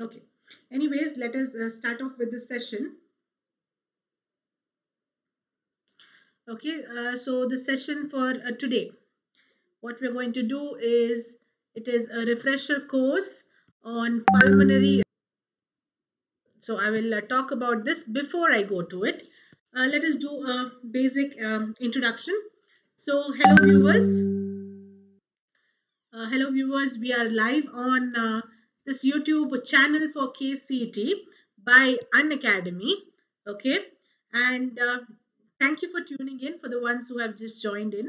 Okay. Anyways, let us uh, start off with this session. Okay, uh, so the session for uh, today, what we're going to do is, it is a refresher course on pulmonary. So I will uh, talk about this before I go to it. Uh, let us do a basic um, introduction. So hello viewers. Uh, hello viewers, we are live on this YouTube channel for KCET by Unacademy. Okay, and uh, thank you for tuning in for the ones who have just joined in.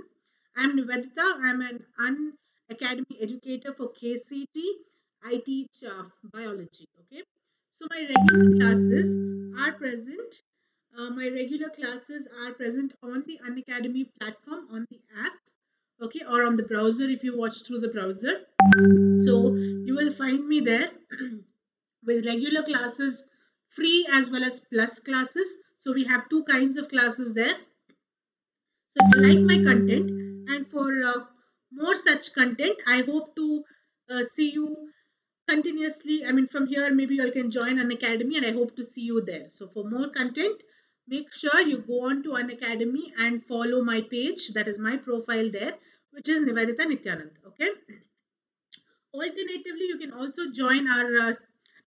I'm Nivedita. I'm an Unacademy educator for KCET. I teach uh, biology. Okay, so my regular classes are present. Uh, my regular classes are present on the Unacademy platform on the app okay or on the browser if you watch through the browser so you will find me there with regular classes free as well as plus classes. So we have two kinds of classes there. So if you like my content and for uh, more such content i hope to uh, see you continuously. I mean from here maybe you can join Unacademy and i hope to see you there. So for more content make sure you go on to Unacademy and follow my page. That is my profile there which is Nivedita Nityanand okay alternatively you can also join our uh,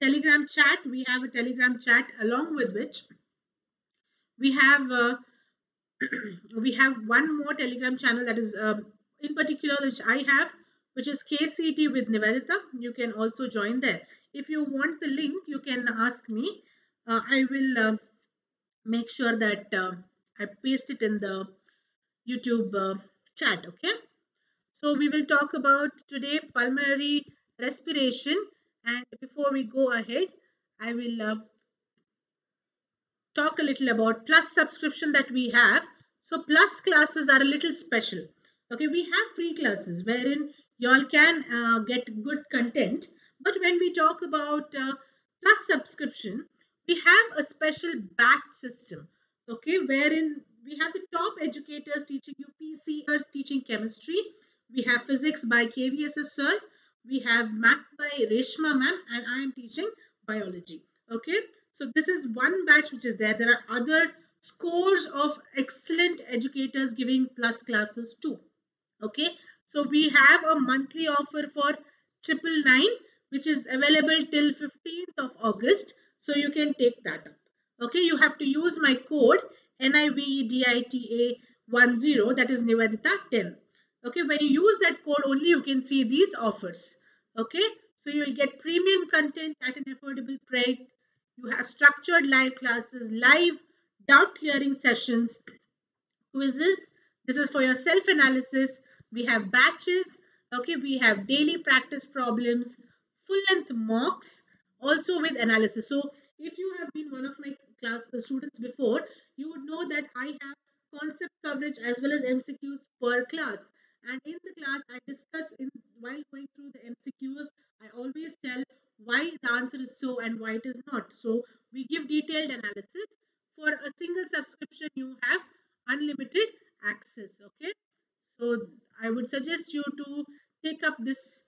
telegram chat we have a telegram chat along with which we have uh, we have one more telegram channel that is uh, in particular which I have which is KCET with Nivedita you can also join there if you want the link you can ask me uh, I will uh, make sure that uh, I paste it in the YouTube uh, chat. Okay. So we will talk about today pulmonary respiration. And before we go ahead, I will uh, talk a little about plus subscription that we have. So plus classes are a little special. Okay, we have free classes wherein y'all can uh, get good content. But when we talk about uh, plus subscription, we have a special batch system okay wherein we have the top educators teaching you pc teaching chemistry we have physics by kvss sir. We have math by reshma ma'am and i am teaching biology. Okay? So this is one batch which is there. There are other scores of excellent educators giving plus classes too. Okay? So we have a monthly offer for triple nine which is available till 15th of august. So you can take that up. Okay, you have to use my code NIVEDITA10 that is Nivedita 10. Okay, when you use that code only you can see these offers. Okay, so you will get premium content at an affordable price. You have structured live classes, live doubt clearing sessions, quizzes. This is for your self analysis. We have batches. Okay, we have daily practice problems, full length mocks also with analysis. So if you have been one of my class the students before, you would know that I have concept coverage as well as MCQs per class. And in the class, I discuss in while going through the MCQs, I always tell why the answer is so and why it is not. So we give detailed analysis. For a single subscription, you have unlimited access. Okay. So I would suggest you to take up this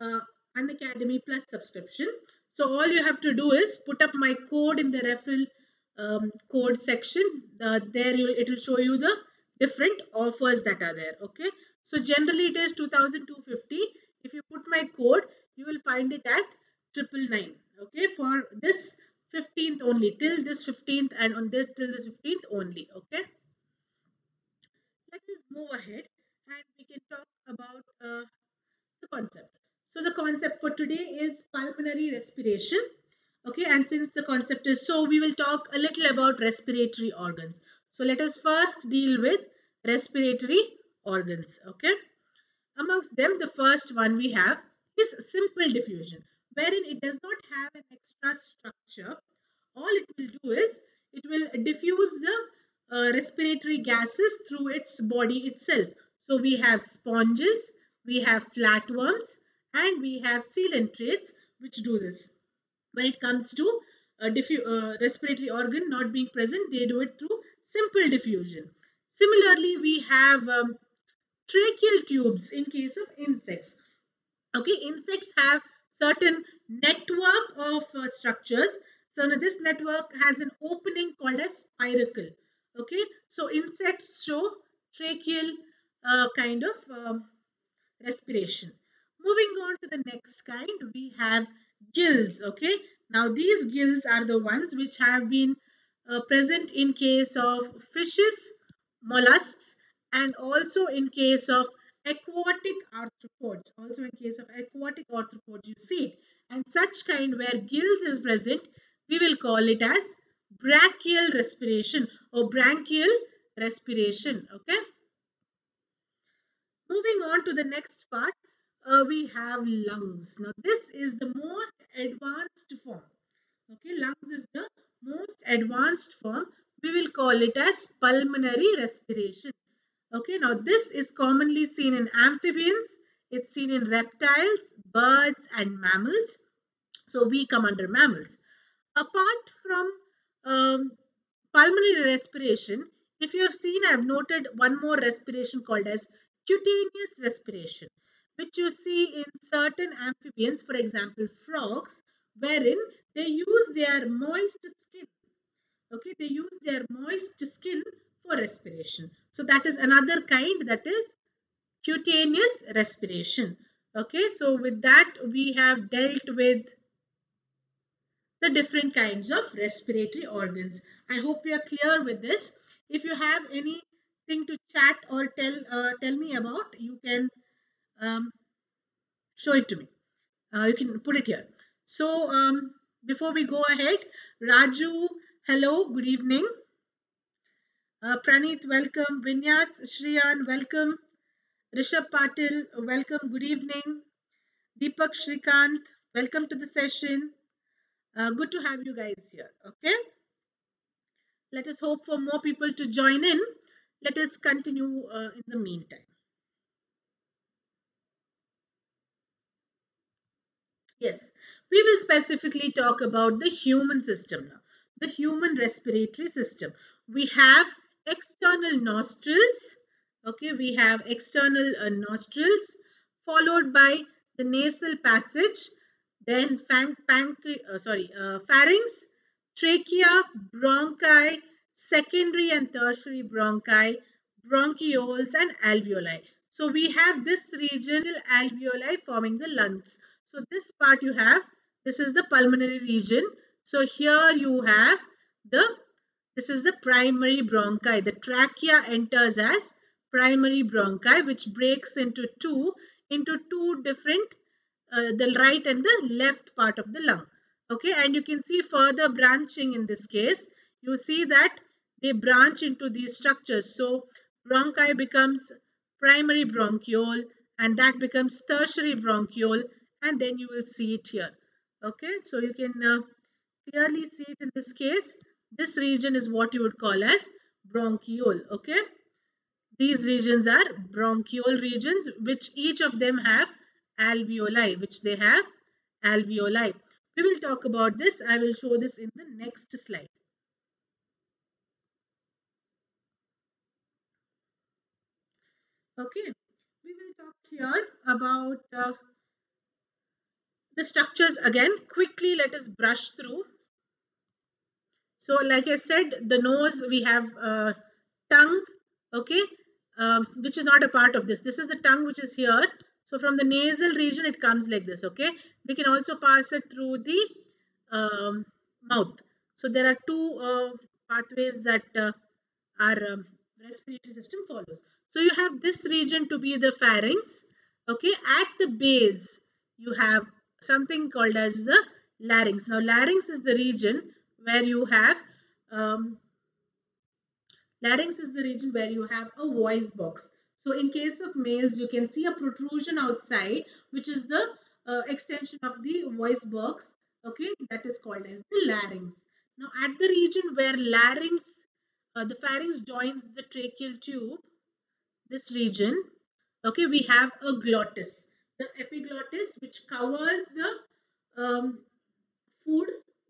uh, Unacademy Plus subscription. So all you have to do is put up my code in the referral um, code section. Uh, there you, it will show you the different offers that are there. Okay. So generally it is 2250. If you put my code, you will find it at triple nine. Okay. For this 15th only till this 15th and on this till this 15th only. Okay. Let us move ahead and we can talk about uh, the concept. So the concept for today is pulmonary respiration. Okay, and since the concept is so, we will talk a little about respiratory organs. So let us first deal with respiratory organs. Okay, amongst them, the first one we have is simple diffusion, wherein it does not have an extra structure. All it will do is it will diffuse the uh, respiratory gases through its body itself. So we have sponges, we have flatworms, and we have coelenterates which do this. When it comes to a uh, respiratory organ not being present, they do it through simple diffusion. Similarly, we have um, tracheal tubes in case of insects. Okay, insects have certain network of uh, structures. So now this network has an opening called as spiracle. Okay, so insects show tracheal uh, kind of um, respiration. Moving on to the next kind, we have gills. Okay, now these gills are the ones which have been uh, present in case of fishes, mollusks, and also in case of aquatic arthropods. Also in case of aquatic arthropods, you see it. And such kind where gills is present, we will call it as brachial respiration or branchial respiration. Okay. Moving on to the next part, uh, we have lungs. Now, this is the most advanced form. Okay, lungs is the most advanced form. We will call it as pulmonary respiration. Okay, now this is commonly seen in amphibians. It's seen in reptiles, birds and mammals. So, we come under mammals. Apart from um, pulmonary respiration, if you have seen, I have noted one more respiration called as cutaneous respiration, which you see in certain amphibians, for example, frogs, wherein they use their moist skin. Okay, they use their moist skin for respiration. So that is another kind that is cutaneous respiration. Okay, so with that we have dealt with the different kinds of respiratory organs. I hope we are clear with this. If you have anything to chat or tell uh, tell me about, you can um, show it to me. Uh, you can put it here. So um, before we go ahead, Raju, hello, good evening. Uh, Pranit, welcome. Vinyas, Shriyan, welcome. Rishabh Patil, welcome. Good evening. Deepak Shrikant, welcome to the session. Uh, good to have you guys here. Okay. Let us hope for more people to join in let us continue uh, in the meantime. Yes, we will specifically talk about the human system now. The human respiratory system. We have external nostrils. Okay, we have external uh, nostrils followed by the nasal passage, then fang, uh, sorry, uh, pharynx, trachea, bronchi, secondary and tertiary bronchi, bronchioles and alveoli. So we have this regional alveoli forming the lungs. So this part you have, this is the pulmonary region. So here you have the, this is the primary bronchi. The trachea enters as primary bronchi which breaks into two, into two different, uh, the right and the left part of the lung. Okay, and you can see further branching in this case. You see that they branch into these structures. So bronchi becomes primary bronchiole and that becomes tertiary bronchiole and then you will see it here. Okay, so you can uh, clearly see it in this case. This region is what you would call as bronchiole. Okay, these regions are bronchiole regions which each of them have alveoli which they have alveoli. We will talk about this. I will show this in the next slide. Okay, we will talk here about uh, the structures again. Quickly, let us brush through. So, like I said, the nose, we have uh, tongue, okay, um, which is not a part of this. This is the tongue which is here. So, from the nasal region, it comes like this, okay. We can also pass it through the um, mouth. So, there are two uh, pathways that uh, our um, respiratory system follows. So you have this region to be the pharynx. Okay, at the base you have something called as the larynx. Now larynx is the region where you have um, larynx is the region where you have a voice box. So in case of males, you can see a protrusion outside, which is the uh, extension of the voice box. Okay, that is called as the larynx. Now at the region where larynx, uh, the pharynx joins the tracheal tube, this region, okay, we have a glottis. The epiglottis which covers the um, food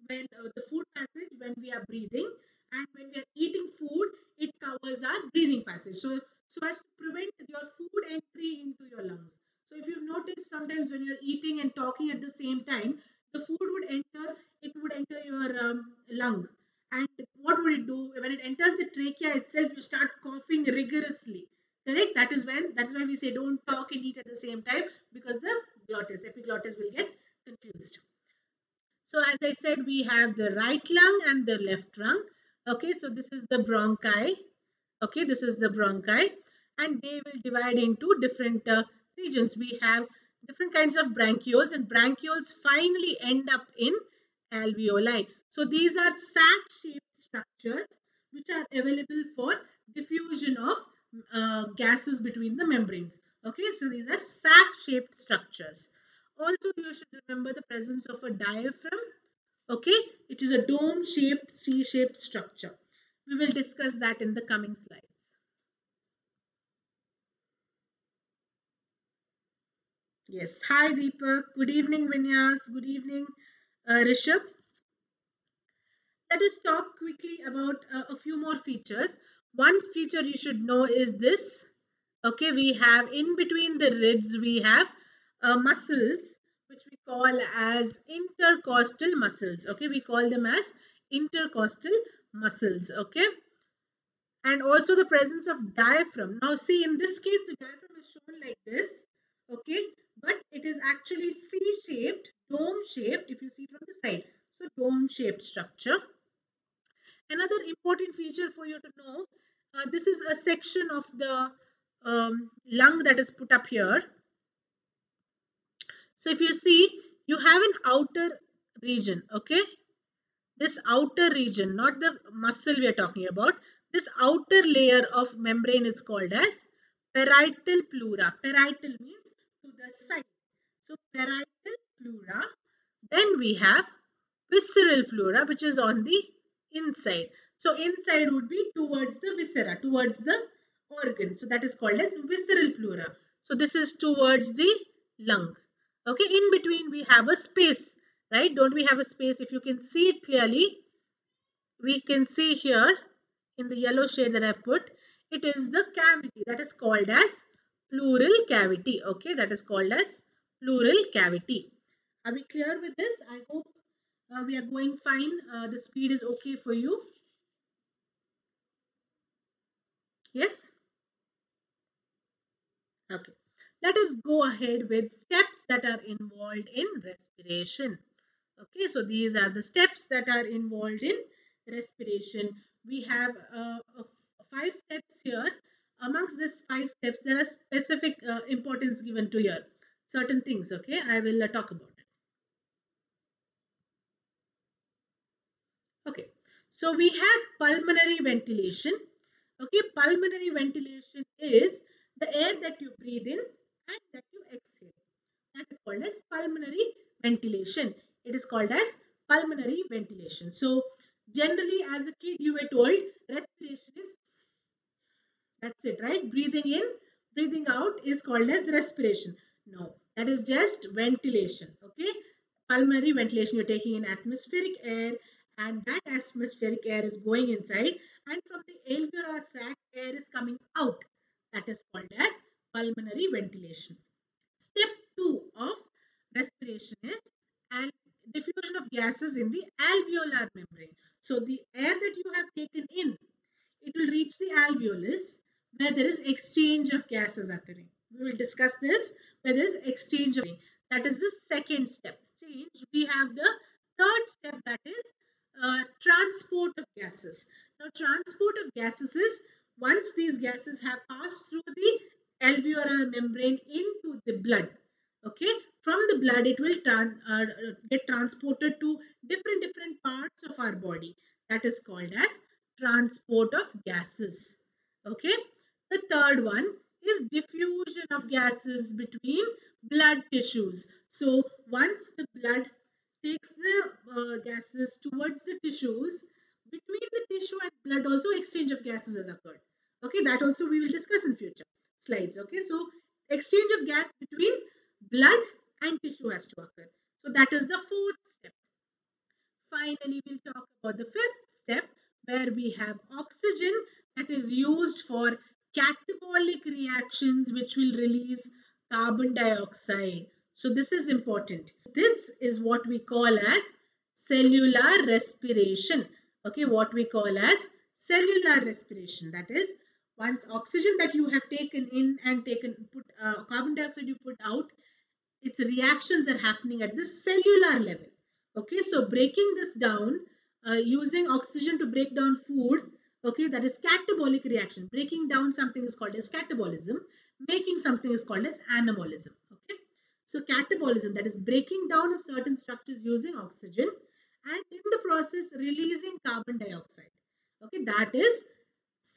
when uh, the food passage when we are breathing and when we are eating food it covers our breathing passage so so as to prevent your food entry into your lungs So if you've noticed sometimes when you're eating and talking at the same time, the food would enter, it would enter your um, lung. And what would it do? When it enters the trachea itself, you start coughing rigorously. Correct? That is when, that's why we say don't talk and eat at the same time because the glottis, epiglottis will get confused. So as I said, we have the right lung and the left lung. Okay, so this is the bronchi. Okay, this is the bronchi and they will divide into different uh, regions. We have different kinds of bronchioles and bronchioles finally end up in alveoli. So these are sac-shaped structures which are available for diffusion of uh, gases between the membranes. Okay, so these are sac-shaped structures. Also, you should remember the presence of a diaphragm. Okay, which is a dome-shaped, C-shaped structure. We will discuss that in the coming slides. Yes. Hi, Deepak. Good evening, Vinyas. Good evening, uh, Rishabh. Let us talk quickly about uh, a few more features. One feature you should know is this. Okay, we have in between the ribs, we have uh, muscles which we call as intercostal muscles. Okay, we call them as intercostal muscles. Okay, and also the presence of diaphragm. Now, see, in this case, the diaphragm is shown like this. Okay, but it is actually C-shaped, dome-shaped if you see from the side. So dome-shaped structure. Another important feature for you to know, uh, this is a section of the um, lung that is put up here. So if you see, you have an outer region, okay? This outer region, not the muscle we are talking about. This outer layer of membrane is called as parietal pleura. Parietal means to the side. So parietal pleura. Then we have visceral pleura which is on the inside. So inside would be towards the viscera, towards the organ. So that is called as visceral pleura. So this is towards the lung. Okay, in between we have a space, right? Don't we have a space? If you can see it clearly, we can see here in the yellow shade that I've put, it is the cavity that is called as pleural cavity. Okay, that is called as pleural cavity. Are we clear with this? I hope uh, we are going fine. Uh, the speed is okay for you. Yes? Okay. Let us go ahead with steps that are involved in respiration. Okay, so these are the steps that are involved in respiration. We have uh, five steps here amongst these five steps, there are specific uh, importance given to here. Certain things, okay? I will uh, talk about it. Okay, so we have pulmonary ventilation. Okay, pulmonary ventilation is the air that you breathe in and that you exhale. That is called as pulmonary ventilation. It is called as pulmonary ventilation. So, generally as a kid you were told respiration is that's it, right? Breathing in, breathing out is called as respiration. No, that is just ventilation. Okay. Pulmonary ventilation, you're taking in atmospheric air and that atmospheric air is going inside and from the alveolar sac, air is coming out. That is called as pulmonary ventilation. Step 2 of respiration is diffusion of gases in the alveolar membrane. So the air that you have taken in, it will reach the alveolus where there is exchange of gases occurring. We will discuss this where there is exchange of that is the second step. Change. We have the third step that is uh, transport of gases. Now transport of gases is once these gases have passed through the alveolar membrane into the blood. Okay, from the blood it will tran uh, get transported to different different parts of our body. That is called as transport of gases. Okay. The third one is diffusion of gases between blood tissues. So once the blood takes the uh, gases towards the tissues, between the tissue and blood also exchange of gases has occurred. Okay, that also we will discuss in future slides. Okay, so exchange of gas between blood and tissue has to occur. So that is the fourth step. Finally, we'll talk about the fifth step where we have oxygen that is used for catabolic reactions which will release carbon dioxide. So this is important. This is what we call as cellular respiration. Okay, what we call as cellular respiration. That is, once oxygen that you have taken in and taken put uh, carbon dioxide you put out, its reactions are happening at the cellular level. Okay, so breaking this down uh, using oxygen to break down food okay that is catabolic reaction. Breaking down something is called as catabolism. Making something is called as anabolism okay so catabolism that is breaking down of certain structures using oxygen and in the process releasing carbon dioxide. Okay that is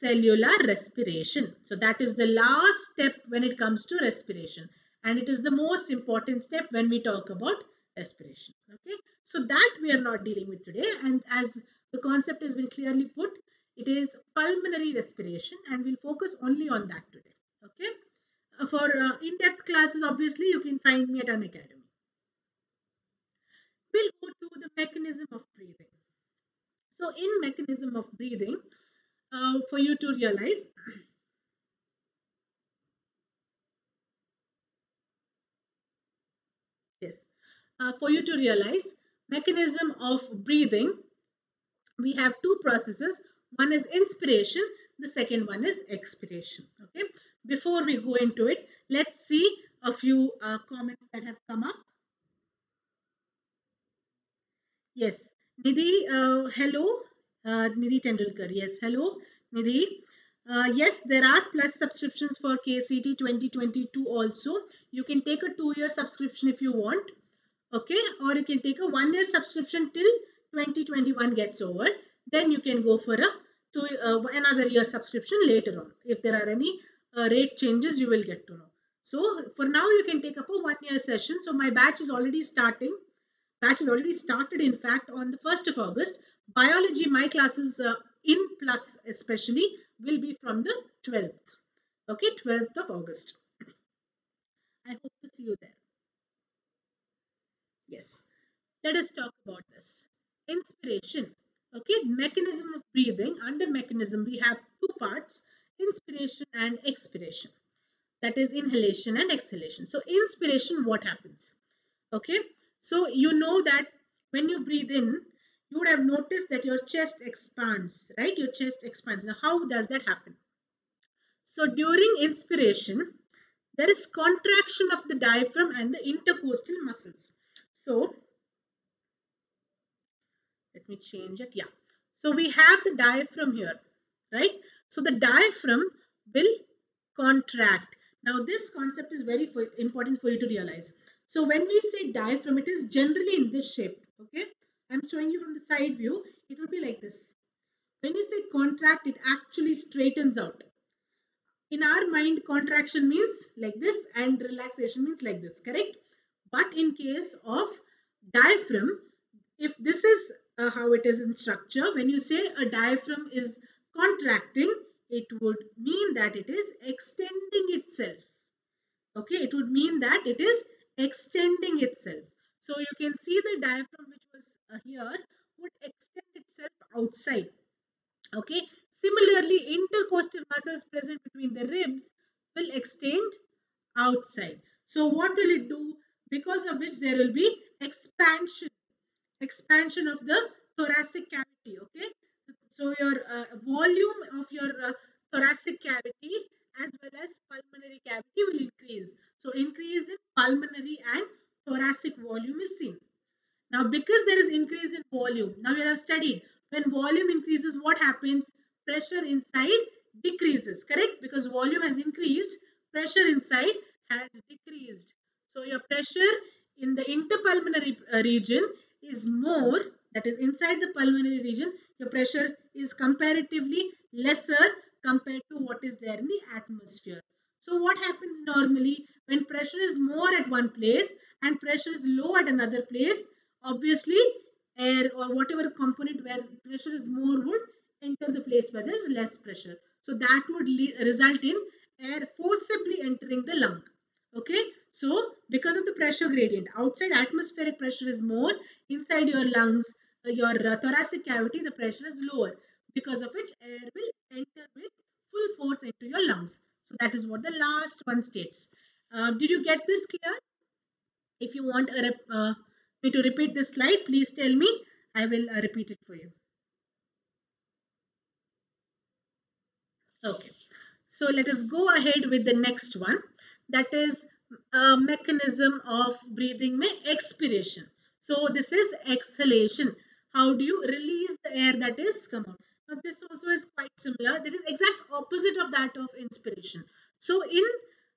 cellular respiration so that is the last step when it comes to respiration and it is the most important step when we talk about respiration okay so that we are not dealing with today and as the concept has been clearly put it is pulmonary respiration and we'll focus only on that today. Okay. Uh, for uh, in-depth classes, obviously, you can find me at Unacademy. We'll go to the mechanism of breathing. So in mechanism of breathing, uh, for you to realize, yes, uh, for you to realize mechanism of breathing, we have two processes one is inspiration, the second one is expiration. Okay. Before we go into it, let's see a few uh, comments that have come up. Yes, Nidhi, uh, hello. Uh, Nidhi Tendulkar, yes, hello, Nidhi. Uh, yes, there are plus subscriptions for KCET 2022 also. You can take a two-year subscription if you want. Okay, or you can take a one-year subscription till 2021 gets over. Then you can go for a to uh, another year subscription later on. If there are any uh, rate changes you will get to know. So for now you can take up a one year session. So my batch is already starting. Batch is already started in fact on the 1st of august biology my classes uh, in plus especially will be from the 12th okay 12th of august i hope to see you there yes let us talk about this inspiration Okay, mechanism of breathing. Under mechanism, we have two parts, inspiration and expiration. That is inhalation and exhalation. So inspiration, what happens? Okay, so you know that when you breathe in, you would have noticed that your chest expands, right? Your chest expands. Now, how does that happen? So during inspiration, there is contraction of the diaphragm and the intercostal muscles. So let me change it. Yeah. So we have the diaphragm here, right? So the diaphragm will contract. Now this concept is very important for you to realize. So when we say diaphragm, it is generally in this shape, okay? I'm showing you from the side view. It will be like this. When you say contract, it actually straightens out. In our mind, contraction means like this and relaxation means like this, correct? But in case of diaphragm, if this is uh, how it is in structure. When you say a diaphragm is contracting, it would mean that it is extending itself. Okay, it would mean that it is extending itself. So you can see the diaphragm here would extend itself outside. Okay, similarly intercostal muscles present between the ribs will extend outside. So what will it do? Because of which there will be expansion expansion of the thoracic cavity okay so your uh, volume of your uh, thoracic cavity as well as pulmonary cavity will increase so increase in pulmonary and thoracic volume is seen now because there is increase in volume now we have studied. When volume increases what happens? Pressure inside decreases correct? Because volume has increased pressure inside has decreased. So your pressure in the interpulmonary uh, region is more, that is inside the pulmonary region, your pressure is comparatively lesser compared to what is there in the atmosphere. So what happens normally? When pressure is more at one place and pressure is low at another place, obviously air or whatever component where pressure is more would enter the place where there is less pressure. So that would result in air forcibly entering the lung. Okay, so because of the pressure gradient, outside atmospheric pressure is more, inside your lungs, uh, your uh, thoracic cavity, the pressure is lower, because of which air will enter with full force into your lungs. So that is what the last one states. Uh, did you get this clear? If you want a uh, me to repeat this slide, please tell me. I will uh, repeat it for you. Okay. So let us go ahead with the next one. That is a mechanism of breathing may expiration. So this is exhalation. How do you release the air that is come out? Now this also is quite similar. That is exact opposite of that of inspiration. So in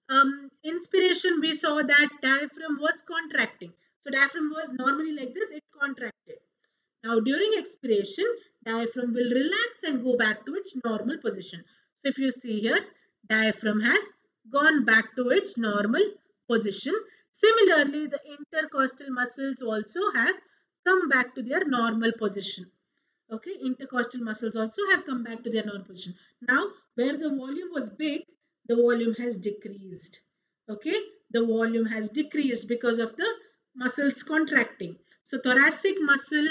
um, inspiration, we saw that diaphragm was contracting. So diaphragm was normally like this, it contracted. Now during expiration, diaphragm will relax and go back to its normal position. So if you see here, diaphragm has gone back to its normal position. Similarly, the intercostal muscles also have come back to their normal position. Okay, intercostal muscles also have come back to their normal position. Now, where the volume was big, the volume has decreased. Okay, the volume has decreased because of the muscles contracting. So thoracic muscle,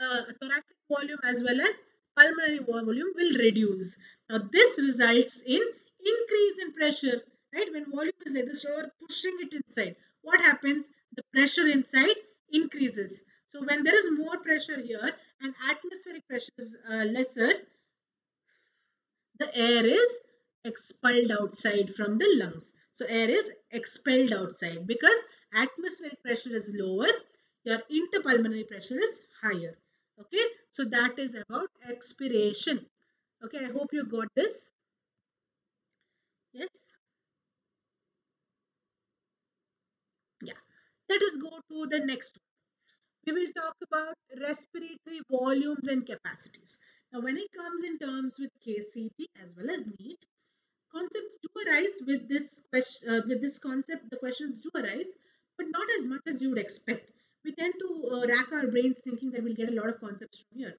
uh, thoracic volume as well as pulmonary volume will reduce. Now this results in increase in pressure, right? When volume is like this, you're pushing it inside. What happens? The pressure inside increases. So when there is more pressure here and atmospheric pressure is uh, lesser, the air is expelled outside from the lungs. So air is expelled outside because atmospheric pressure is lower, your interpulmonary pressure is higher. Okay, so that is about expiration. Okay, I hope you got this. Yes. Yeah. Let us go to the next one. We will talk about respiratory volumes and capacities. Now, when it comes in terms with KCET as well as NEET, concepts do arise with this question uh, with this concept the questions do arise but not as much as you would expect. We tend to uh, rack our brains thinking that we'll get a lot of concepts from here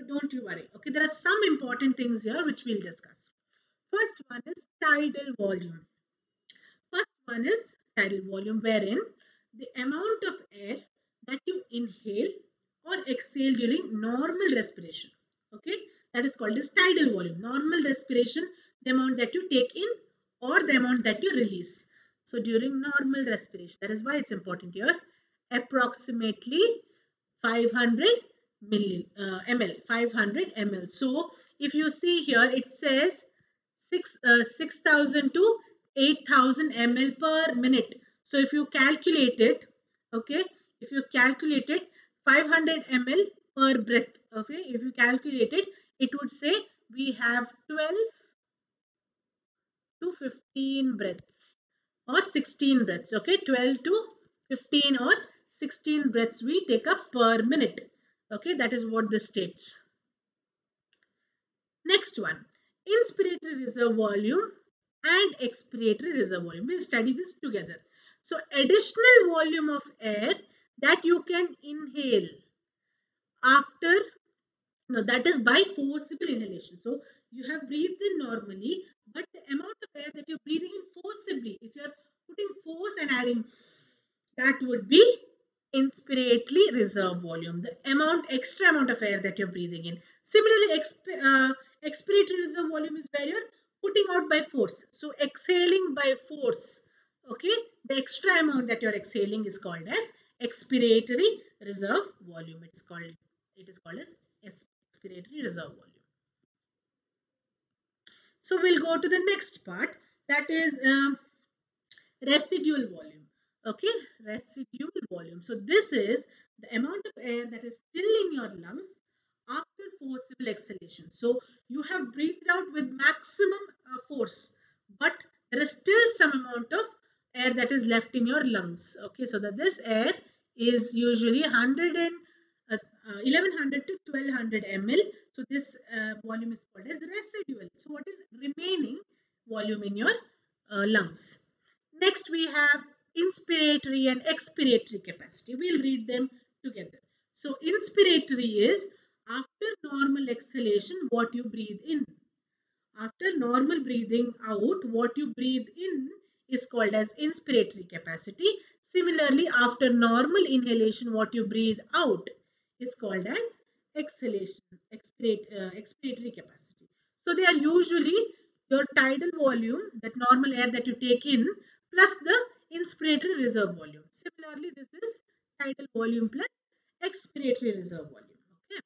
but don't you worry okay? There are some important things here which we'll discuss. First one is tidal volume. First one is tidal volume wherein the amount of air that you inhale or exhale during normal respiration okay? That is called as tidal volume. Normal respiration the amount that you take in or the amount that you release. So during normal respiration, that is why it's important here, approximately 500 milli, uh, ml, 500 ml. So if you see here, it says 6 uh, 6000 to 8000 ml per minute. So if you calculate it, okay, if you calculate it, 500 ml per breath, okay, if you calculate it, it would say we have 12 to 15 breaths or 16 breaths. Okay, 12 to 15 or 16 breaths we take up per minute. Okay, that is what this states. Next one, inspiratory reserve volume and expiratory reserve volume. We'll study this together. So, additional volume of air that you can inhale after, no, that is by forcible inhalation. So, you have breathed in normally, but the amount of air that you're breathing in forcibly, if you're putting force and adding, that would be inspiratory reserve volume, the amount, extra amount of air that you're breathing in. Similarly, exp uh, expiratory reserve volume is where you're putting out by force. So exhaling by force, okay, the extra amount that you're exhaling is called as expiratory reserve volume. It's called, it is called as expiratory reserve volume. So we'll go to the next part that is uh, residual volume. Okay, residual volume. So this is the amount of air that is still in your lungs after forcible exhalation. So you have breathed out with maximum uh, force, but there is still some amount of air that is left in your lungs. Okay, so that this air is usually 100 and uh, 1100 to 1200 ml. So this uh, volume is called as residual. So what is remaining volume in your uh, lungs? Next we have inspiratory and expiratory capacity. We'll read them together. So inspiratory is after normal exhalation what you breathe in. After normal breathing out what you breathe in is called as inspiratory capacity. Similarly after normal inhalation what you breathe out is called as exhalation, expirate, uh, expiratory capacity. So they are usually your tidal volume, that normal air that you take in, plus the inspiratory reserve volume. Similarly, this is tidal volume plus expiratory reserve volume. Okay.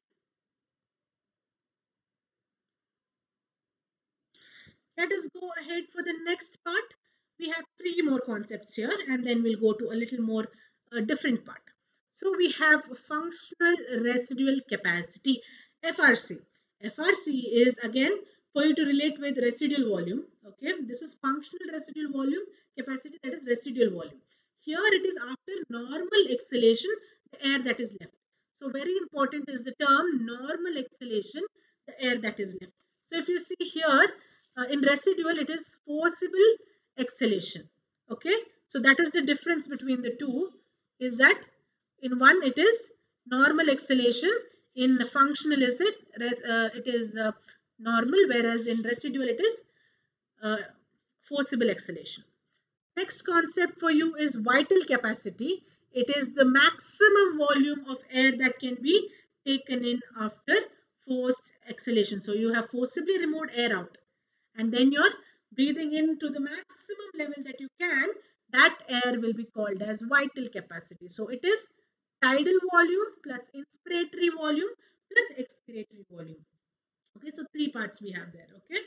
Let us go ahead for the next part. We have three more concepts here and then we'll go to a little more uh, different part. So we have functional residual capacity, FRC. FRC is again for you to relate with residual volume. Okay, this is functional residual volume capacity that is residual volume. Here it is after normal exhalation, the air that is left. So very important is the term normal exhalation, the air that is left. So if you see here uh, in residual, it is forcible exhalation. Okay, so that is the difference between the two is that in one it is normal exhalation, in the functional is it, uh, it is uh, normal whereas in residual it is uh, forcible exhalation. Next concept for you is vital capacity. It is the maximum volume of air that can be taken in after forced exhalation. So you have forcibly removed air out and then you're breathing in to the maximum level that you can. That air will be called as vital capacity. So it is tidal volume plus inspiratory volume plus expiratory volume. Okay, so three parts we have there. Okay.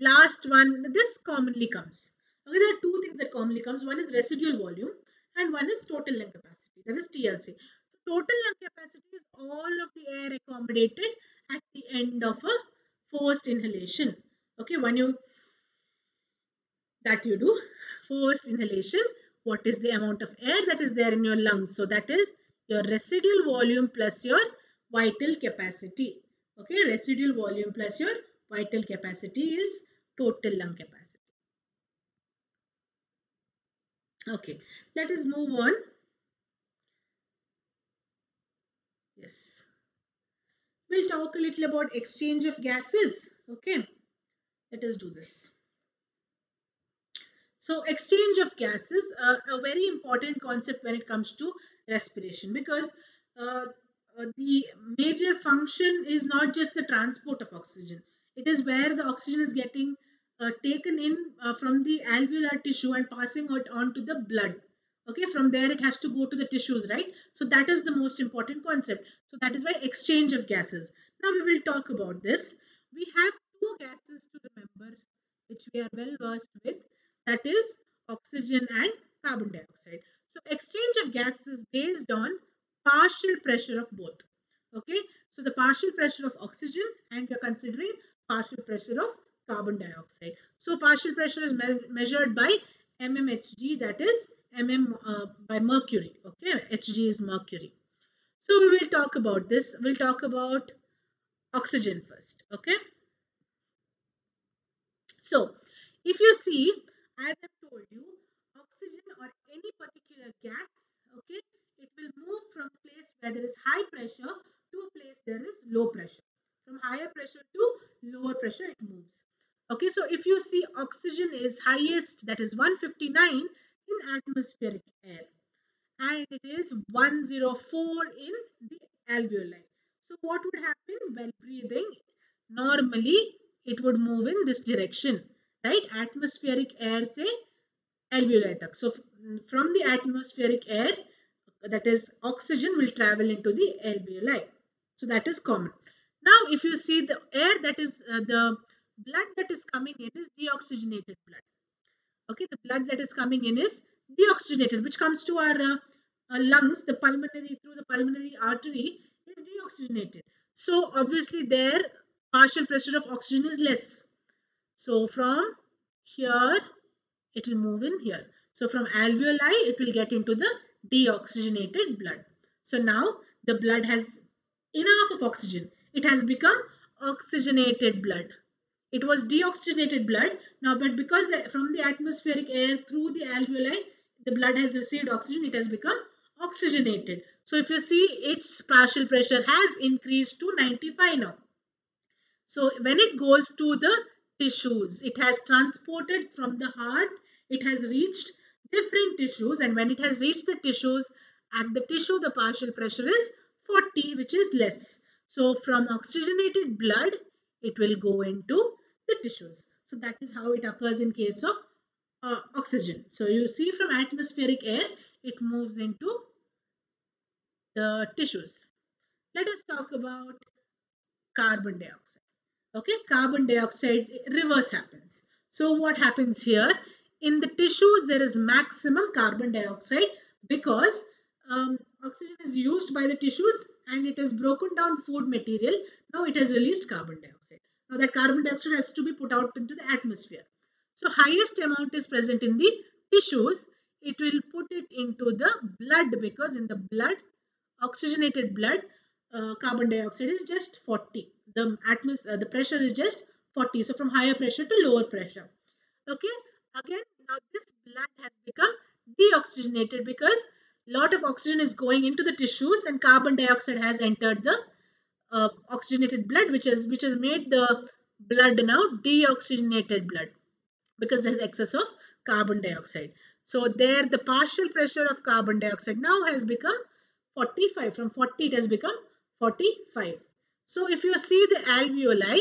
Last one, this commonly comes. Okay, there are two things that commonly comes. One is residual volume and one is total lung capacity. That is TLC. So total lung capacity is all of the air accommodated at the end of a forced inhalation. Okay, when you that you do forced inhalation, what is the amount of air that is there in your lungs? So that is your residual volume plus your vital capacity. Okay, residual volume plus your vital capacity is total lung capacity. Okay, let us move on. Yes. We'll talk a little about exchange of gases. Okay, let us do this. So exchange of gases, uh, a very important concept when it comes to respiration because uh, uh, the major function is not just the transport of oxygen. It is where the oxygen is getting uh, taken in uh, from the alveolar tissue and passing it on to the blood. Okay from there it has to go to the tissues right? So that is the most important concept. So that is why exchange of gases. Now we will talk about this. We have two gases to remember which we are well versed with that is oxygen and carbon dioxide so exchange of gases is based on partial pressure of both okay so the partial pressure of oxygen and are considering partial pressure of carbon dioxide. So partial pressure is me measured by mmHg that is mm uh, by mercury. Okay, Hg is mercury. So we will talk about this. We'll talk about oxygen first. Okay. So if you see, as I told you, oxygen or any particular gas, okay, it will move from place where there is high pressure to a place there is low pressure. From higher pressure to lower pressure, it moves. Okay, so if you see oxygen is highest, that is 159 in atmospheric air and it is 104 in the alveoli. So what would happen while breathing? Normally, it would move in this direction, right? Atmospheric air say alveoli tak. So from the atmospheric air, that is oxygen will travel into the alveoli. So that is common. Now, if you see the air that is uh, the blood that is coming in is deoxygenated blood. Okay, the blood that is coming in is deoxygenated, which comes to our, uh, uh, lungs, the pulmonary, through the pulmonary artery is deoxygenated. So obviously there partial pressure of oxygen is less. So from here, it will move in here. So from alveoli, it will get into the deoxygenated blood. So now the blood has enough of oxygen. It has become oxygenated blood. It was deoxygenated blood. Now, but because the, from the atmospheric air through the alveoli, the blood has received oxygen, it has become oxygenated. So, if you see, its partial pressure has increased to 95 now. So, when it goes to the tissues, it has transported from the heart, it has reached different tissues and when it has reached the tissues, at the tissue, the partial pressure is 40, which is less. So, from oxygenated blood, it will go into the tissues. So that is how it occurs in case of uh, oxygen. So you see from atmospheric air, it moves into the tissues. Let us talk about carbon dioxide. Okay, carbon dioxide reverse happens. So what happens here? In the tissues, there is maximum carbon dioxide because um, oxygen is used by the tissues and it has broken down food material. Now it has released carbon dioxide. Now that carbon dioxide has to be put out into the atmosphere. So highest amount is present in the tissues. It will put it into the blood because in the blood, oxygenated blood, uh, carbon dioxide is just 40. The atmosphere, uh, the pressure is just 40. So from higher pressure to lower pressure. Okay. Again, now this blood has become deoxygenated because a lot of oxygen is going into the tissues and carbon dioxide has entered the uh, oxygenated blood which has which has made the blood now deoxygenated blood because there's excess of carbon dioxide. So there the partial pressure of carbon dioxide now has become 45. From 40 it has become 45. So if you see the alveoli,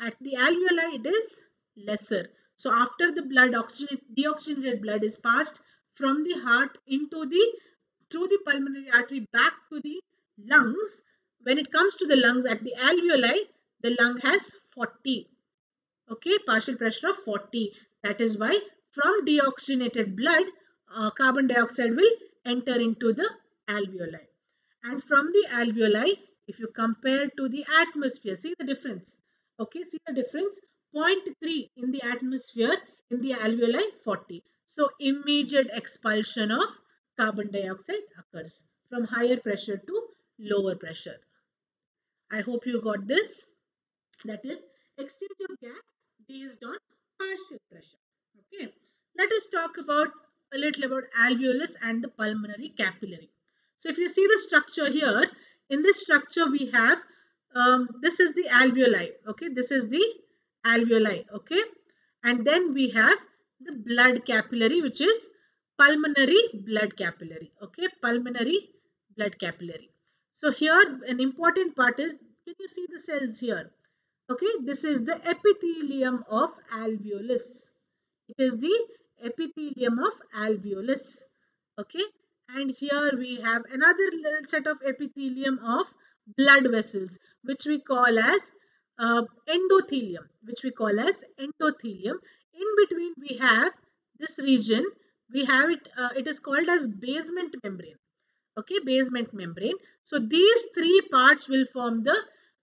at the alveoli it is lesser. So after the blood oxygen, deoxygenated blood is passed from the heart into the through the pulmonary artery back to the lungs. When it comes to the lungs at the alveoli, the lung has 40. Okay, partial pressure of 40. That is why from deoxygenated blood, uh, carbon dioxide will enter into the alveoli. And from the alveoli, if you compare to the atmosphere, see the difference. Okay, see the difference. 0.3 in the atmosphere, in the alveoli 40. So immediate expulsion of carbon dioxide occurs from higher pressure to lower pressure. I hope you got this. That is exchange of gas based on partial pressure. Okay. Let us talk about a little about alveolus and the pulmonary capillary. So if you see the structure here, in this structure we have, um, this is the alveoli. Okay. This is the alveoli. Okay. And then we have the blood capillary which is pulmonary blood capillary. Okay, pulmonary blood capillary. So here an important part is, can you see the cells here? Okay, this is the epithelium of alveolus. It is the epithelium of alveolus. Okay, and here we have another little set of epithelium of blood vessels, which we call as uh, endothelium, which we call as endothelium. In between we have this region. We have it uh, it is called as basement membrane. Okay basement membrane. So these three parts will form the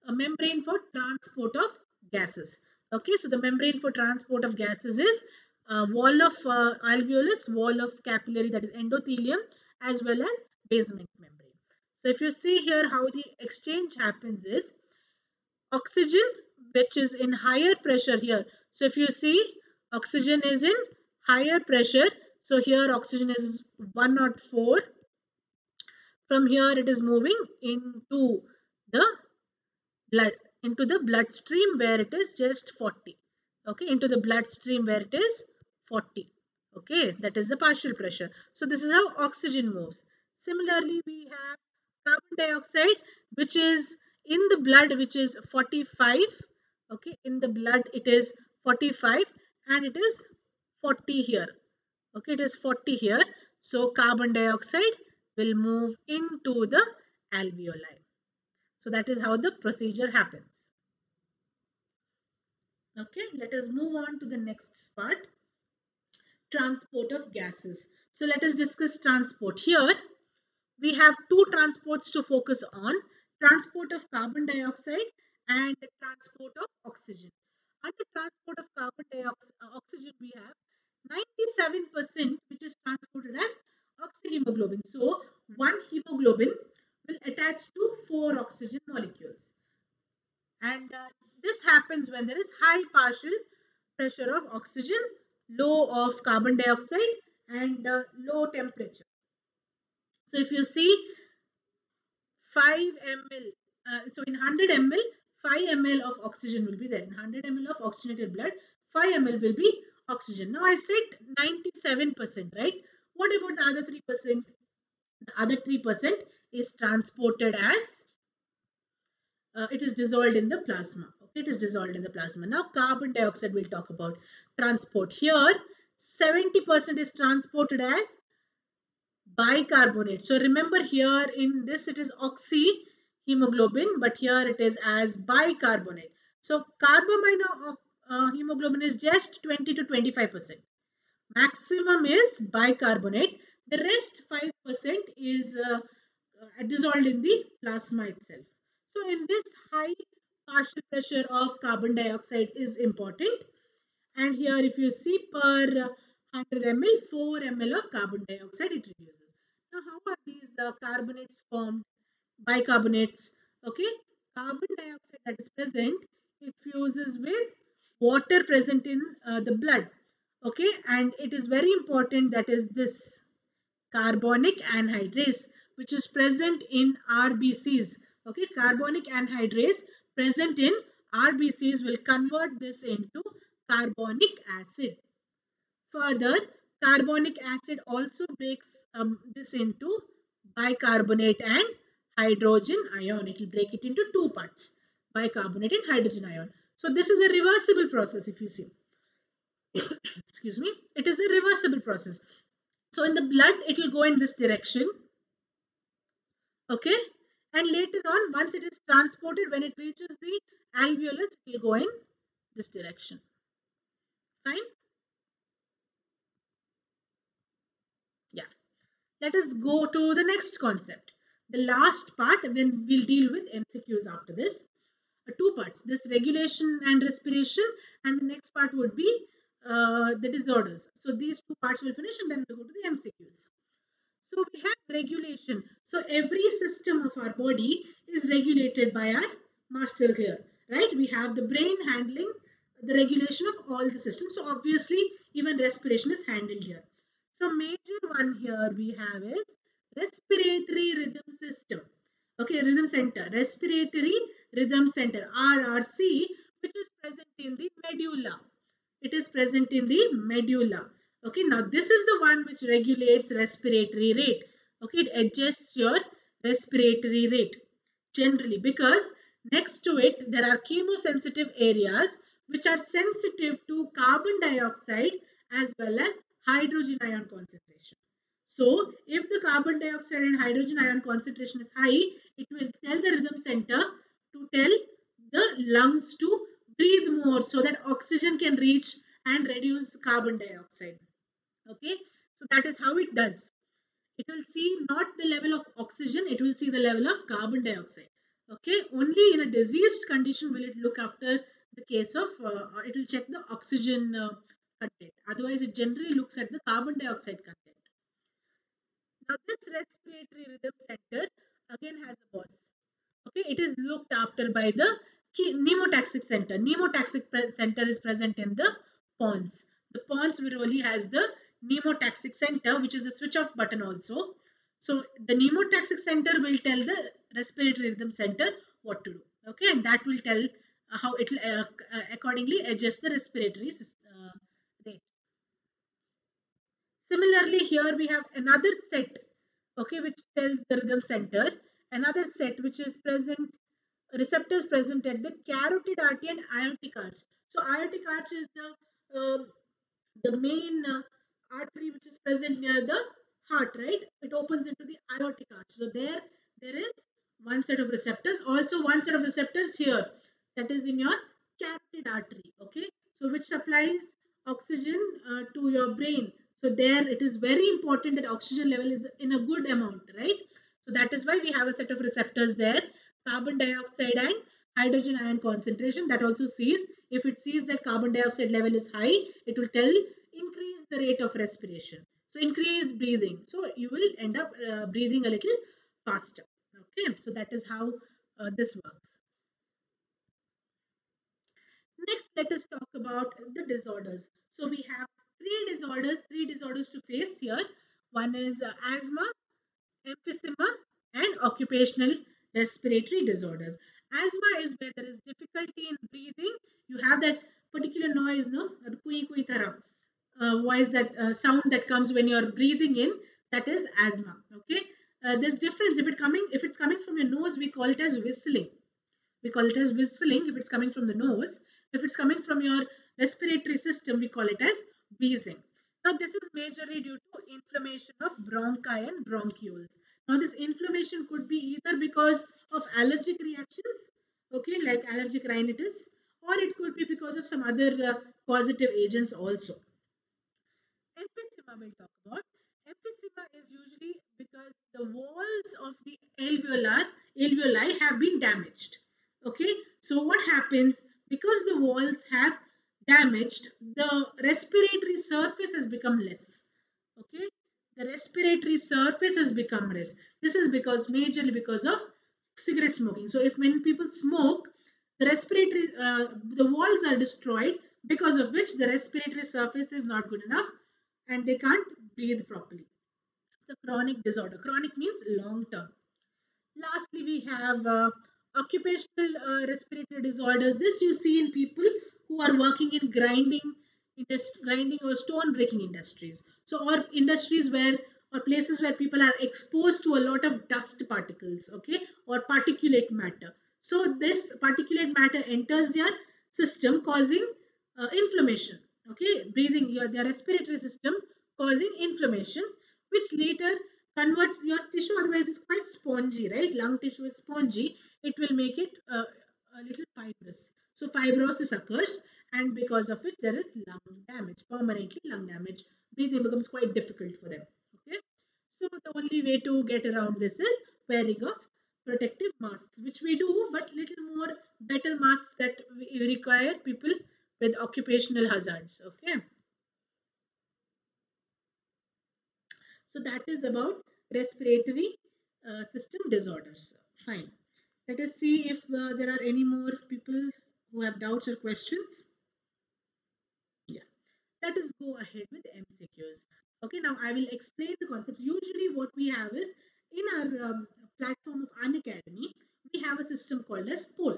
uh, membrane for transport of gases. Okay so the membrane for transport of gases is uh, wall of uh, alveolus wall of capillary that is endothelium as well as basement membrane so if you see here how the exchange happens is oxygen which is in higher pressure here so if you see oxygen is in higher pressure so here oxygen is 104. From here it is moving into the blood, into the bloodstream where it is just 40. Okay, into the bloodstream where it is 40. Okay, that is the partial pressure. So this is how oxygen moves. Similarly, we have carbon dioxide which is in the blood which is 45. Okay, in the blood it is 45 and it is 40 here okay it is 40 here so carbon dioxide will move into the alveoli so that is how the procedure happens okay let us move on to the next part transport of gases so let us discuss transport here we have two transports to focus on transport of carbon dioxide and transport of oxygen under transport of carbon dioxide uh, oxygen we have 97% which is transported as oxyhemoglobin. So, one hemoglobin will attach to four oxygen molecules. And uh, this happens when there is high partial pressure of oxygen, low of carbon dioxide and uh, low temperature. So, if you see 5 ml, uh, so in 100 ml, 5 ml of oxygen will be there. In 100 ml of oxygenated blood, 5 ml will be oxygen. Now I said 97%, right? What about the other 3%? The other 3% is transported as, uh, it is dissolved in the plasma. It is dissolved in the plasma. Now carbon dioxide we'll talk about transport. Here 70% is transported as bicarbonate. So remember here in this it is oxyhemoglobin but here it is as bicarbonate. So carbamino uh, hemoglobin is just 20 to 25%. Maximum is bicarbonate. The rest 5% is uh, uh, dissolved in the plasma itself. So in this high partial pressure of carbon dioxide is important. And here if you see per 100 ml, 4 ml of carbon dioxide it reduces. Now how are these uh, carbonates formed? Bicarbonates. Okay. Carbon dioxide that is present, it fuses with water present in uh, the blood. Okay. And it is very important that is this carbonic anhydrase which is present in RBCs. Okay, carbonic anhydrase present in RBCs will convert this into carbonic acid. Further, carbonic acid also breaks um, this into bicarbonate and hydrogen ion. It will break it into two parts, bicarbonate and hydrogen ion. So this is a reversible process if you see. Excuse me. It is a reversible process. So in the blood, it will go in this direction okay and later on once it is transported when it reaches the alveolus it will go in this direction. Fine? Yeah. Let us go to the next concept. The last part then we'll deal with mcqs after this. Uh, two parts this regulation and respiration and the next part would be uh, the disorders. So these two parts will finish and then we'll go to the mcqs so we have regulation. So every system of our body is regulated by our master here, right? We have the brain handling the regulation of all the systems. So obviously even respiration is handled here. So major one here we have is respiratory rhythm system. Okay, rhythm center, respiratory rhythm center, RRC, which is present in the medulla. It is present in the medulla. Okay, now this is the one which regulates respiratory rate. Okay, it adjusts your respiratory rate generally because next to it there are chemosensitive areas which are sensitive to carbon dioxide as well as hydrogen ion concentration. So, if the carbon dioxide and hydrogen ion concentration is high, it will tell the rhythm center to tell the lungs to breathe more so that oxygen can reach and reduce carbon dioxide okay? So that is how it does. It will see not the level of oxygen it will see the level of carbon dioxide. Okay? Only in a diseased condition will it look after the case of uh, it will check the oxygen uh, content. Otherwise it generally looks at the carbon dioxide content. Now this respiratory rhythm center again has a boss. Okay? It is looked after by the pneumotaxic center. Pneumotaxic center is present in the pons. The pons varolii has the pneumotaxic center, which is the switch off button also. So the pneumotaxic center will tell the respiratory rhythm center what to do. Okay, and that will tell how it will uh, accordingly adjust the respiratory uh, rate. Similarly, here we have another set, okay, which tells the rhythm center. Another set which is present, receptors present at the carotid artery and aortic arch. So aortic arch is the uh, the main uh, artery which is present near the heart, right? It opens into the aortic arch. So there, there is one set of receptors. Also one set of receptors here that is in your carotid artery, okay? So which supplies oxygen uh, to your brain. So there it is very important that oxygen level is in a good amount, right? So that is why we have a set of receptors there. Carbon dioxide and hydrogen ion concentration that also sees if it sees that carbon dioxide level is high, it will tell increase the rate of respiration. So increased breathing. So you will end up uh, breathing a little faster. Okay, so that is how uh, this works. Next, let us talk about the disorders. So we have three disorders, three disorders to face here. One is uh, asthma, emphysema, and occupational respiratory disorders. Asthma is where there is difficulty in breathing. You have that particular noise, no? Voice that uh, sound that comes when you're breathing in that is asthma okay? Uh, this difference. If it coming if it's coming from your nose we call it as whistling. We call it as whistling if it's coming from the nose. If it's coming from your respiratory system we call it as wheezing. Now this is majorly due to inflammation of bronchi and bronchioles. Now this inflammation could be either because of allergic reactions, okay, like allergic rhinitis, or it could be because of some other uh, causative agents also. Emphysema we'll talk about. Emphysema is usually because the walls of the alveolar alveoli have been damaged. Okay, so what happens because the walls have damaged, the respiratory surface has become less. Okay, the respiratory surface has become less. This is because majorly because of cigarette smoking. So if when people smoke, the respiratory, uh, the walls are destroyed because of which the respiratory surface is not good enough and they can't breathe properly. It's a chronic disorder. Chronic means long term. Lastly, we have uh, occupational uh, respiratory disorders. This you see in people who are working in grinding, grinding or stone breaking industries. So, or industries where or places where people are exposed to a lot of dust particles, okay, or particulate matter. So, this particulate matter enters their system, causing uh, inflammation, okay, breathing your their respiratory system, causing inflammation, which later converts your tissue otherwise it's quite spongy right? Lung tissue is spongy it will make it uh, a little fibrous. So fibrosis occurs and because of which there is lung damage permanently lung damage. Breathing becomes quite difficult for them okay? So the only way to get around this is wearing of protective masks which we do but little more better masks that we require people with occupational hazards okay So that is about respiratory uh, system disorders. Fine. Let us see if uh, there are any more people who have doubts or questions. Yeah. Let us go ahead with MCQs. Okay, now I will explain the concepts. Usually what we have is in our um, platform of Unacademy, we have a system called as poll.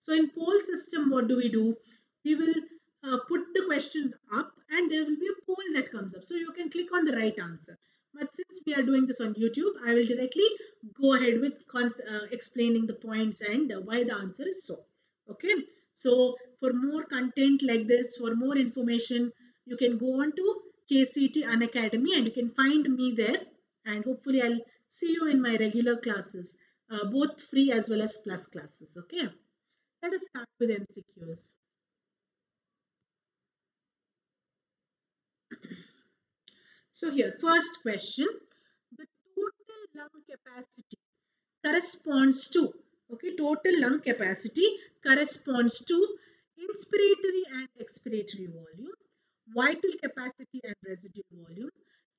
So in poll system, what do we do? We will uh, put the question up and there will be a poll that comes up. So you can click on the right answer. But since we are doing this on YouTube, I will directly go ahead with uh, explaining the points and uh, why the answer is so. Okay. So for more content like this, for more information, you can go on to KCET Unacademy and you can find me there. And hopefully I'll see you in my regular classes, uh, both free as well as plus classes. Okay. Let us start with MCQs. So here, first question, the total lung capacity corresponds to, okay, total lung capacity corresponds to inspiratory and expiratory volume, vital capacity and residual volume,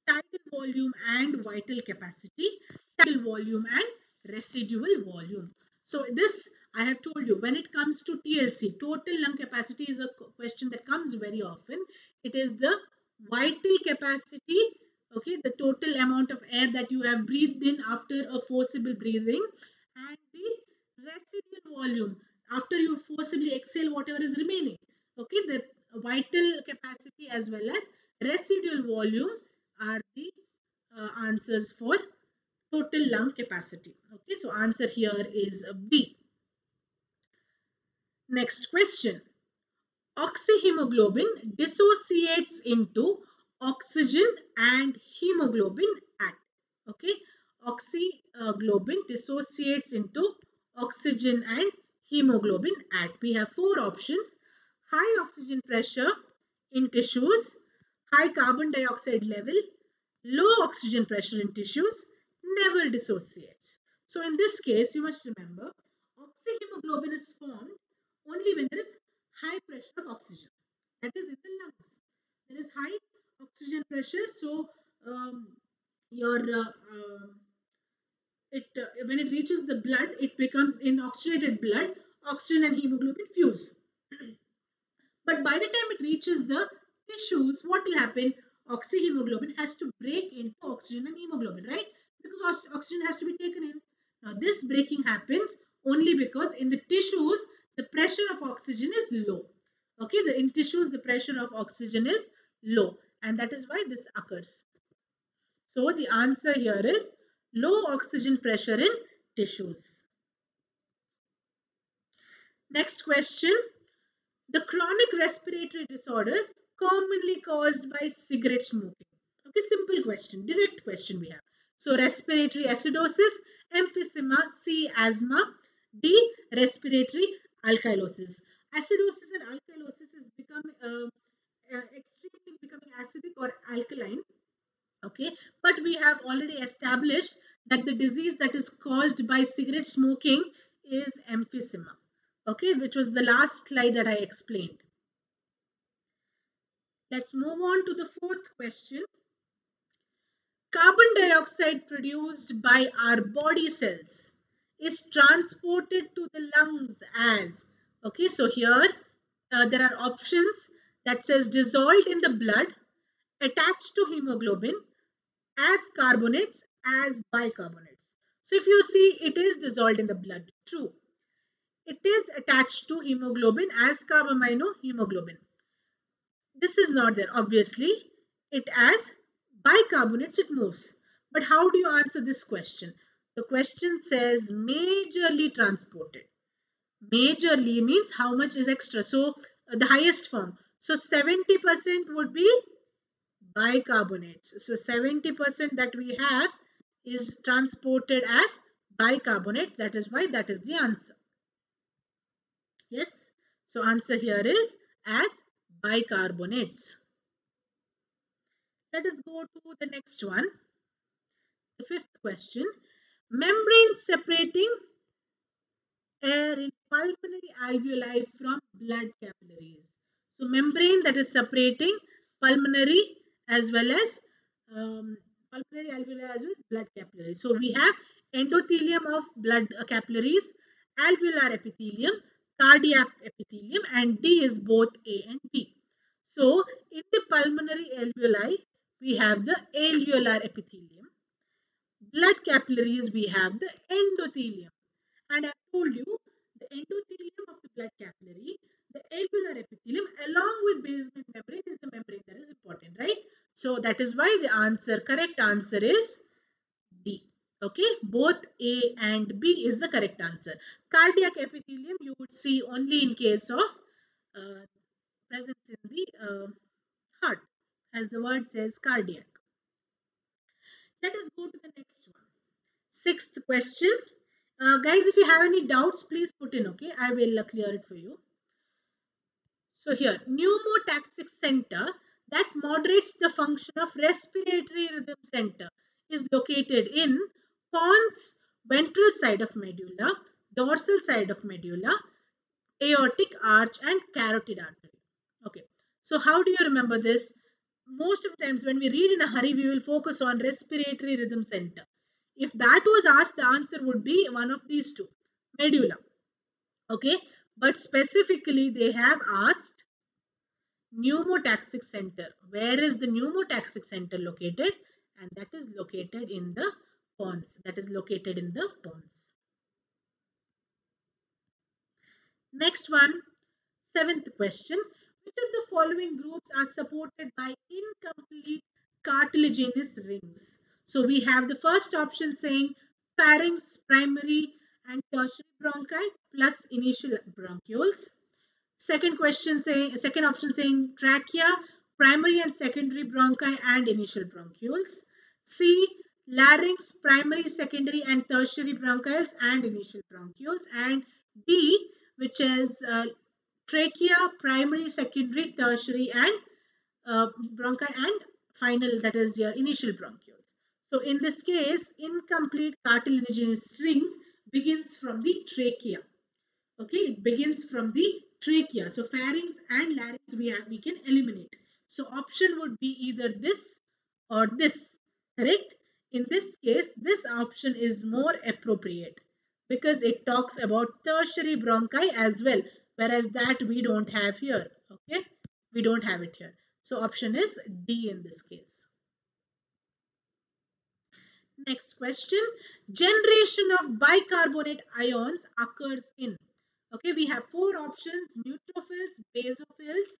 tidal volume and vital capacity, tidal volume and residual volume. So this I have told you when it comes to TLC, total lung capacity is a question that comes very often. It is the vital capacity okay the total amount of air that you have breathed in after a forcible breathing and the residual volume. After you forcibly exhale whatever is remaining okay the vital capacity as well as residual volume are the uh, answers for total lung capacity okay. So answer here is b. Next question oxyhemoglobin dissociates into oxygen and hemoglobin at. Okay? Oxyglobin dissociates into oxygen and hemoglobin at. We have four options. High oxygen pressure in tissues high carbon dioxide level low oxygen pressure in tissues never dissociates. So in this case you must remember oxyhemoglobin is formed only when there is high pressure of oxygen. That is in the lungs. There is high oxygen pressure. So um, your uh, uh, it uh, when it reaches the blood, it becomes in oxygenated blood. Oxygen and hemoglobin fuse. but by the time it reaches the tissues, what will happen? Oxyhemoglobin has to break into oxygen and hemoglobin, right? Because oxygen has to be taken in. Now this breaking happens only because in the tissues the pressure of oxygen is low. Okay, the, in tissues, the pressure of oxygen is low and that is why this occurs. So the answer here is low oxygen pressure in tissues. Next question. The chronic respiratory disorder commonly caused by cigarette smoking? Okay, simple question, direct question we have. So respiratory acidosis, emphysema, C, asthma, D, respiratory alkalosis. Acidosis and alkalosis is becoming uh, uh, extremely becoming acidic or alkaline. Okay, but we have already established that the disease that is caused by cigarette smoking is emphysema. Okay, which was the last slide that I explained. Let's move on to the fourth question. Carbon dioxide produced by our body cells is transported to the lungs as, okay, so here uh, there are options that says dissolved in the blood, attached to hemoglobin, as carbonates, as bicarbonates. So if you see it is dissolved in the blood, true. It is attached to hemoglobin as carbamino hemoglobin. This is not there, obviously. It as bicarbonates, it moves. But how do you answer this question? The question says majorly transported. Majorly means how much is extra. So uh, the highest form. So 70% would be bicarbonates. So 70% that we have is transported as bicarbonates. That is why that is the answer. Yes. So answer here is as bicarbonates. Let us go to the next one. The fifth question. Membrane separating air in pulmonary alveoli from blood capillaries. So membrane that is separating pulmonary as well as um, pulmonary alveoli as well as blood capillaries. So we have endothelium of blood capillaries, alveolar epithelium, cardiac epithelium and D is both A and B. So in the pulmonary alveoli, we have the alveolar epithelium. Blood capillaries, we have the endothelium. And I told you, the endothelium of the blood capillary, the alveolar epithelium along with basement membrane is the membrane that is important, right? So that is why the answer, correct answer is D. Okay, both A and B is the correct answer. Cardiac epithelium you would see only in case of uh, presence in the uh, heart as the word says cardiac. Let us go to the next one. Sixth question. Uh, guys, if you have any doubts, please put in, okay? I will uh, clear it for you. So here, pneumotaxic center that moderates the function of respiratory rhythm center is located in pons ventral side of medulla, dorsal side of medulla, aortic arch and carotid artery. Okay. So how do you remember this? Most of the times when we read in a hurry, we will focus on respiratory rhythm center. If that was asked, the answer would be one of these two, medulla. Okay, but specifically they have asked pneumotaxic center. Where is the pneumotaxic center located? And that is located in the pons. That is located in the pons. Next one, seventh question. Which of the following groups are supported by incomplete cartilaginous rings? So we have the first option saying pharynx, primary and tertiary bronchi plus initial bronchioles. Second question saying, second option saying trachea, primary and secondary bronchi and initial bronchioles. C, larynx, primary, secondary and tertiary bronchioles and initial bronchioles. And D, which is uh, trachea, primary, secondary, tertiary and uh, bronchi and final that is your initial bronchioles. So in this case, incomplete cartilaginous rings begins from the trachea. Okay, it begins from the trachea. So pharynx and larynx we, have, we can eliminate. So option would be either this or this, correct? In this case, this option is more appropriate because it talks about tertiary bronchi as well whereas that we don't have here okay? We don't have it here. So option is d in this case. Next question. Generation of bicarbonate ions occurs in okay? We have four options neutrophils basophils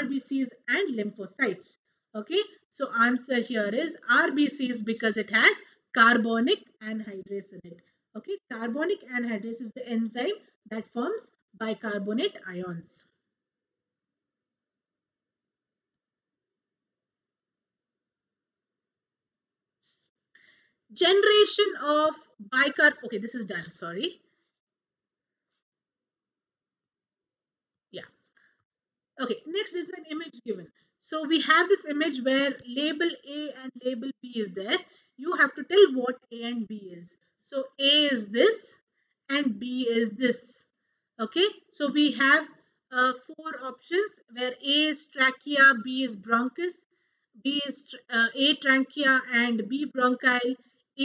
rbcs and lymphocytes okay? So answer here is rbcs because it has carbonic anhydrase in it okay? Carbonic anhydrase is the enzyme that forms bicarbonate ions. Generation of bicarb, okay, this is done, sorry. Yeah. Okay, next is an image given. So we have this image where label A and label B is there. You have to tell what A and B is. So A is this and B is this okay so we have uh, four options where a is trachea b is bronchus b is uh, a trachea and b bronchi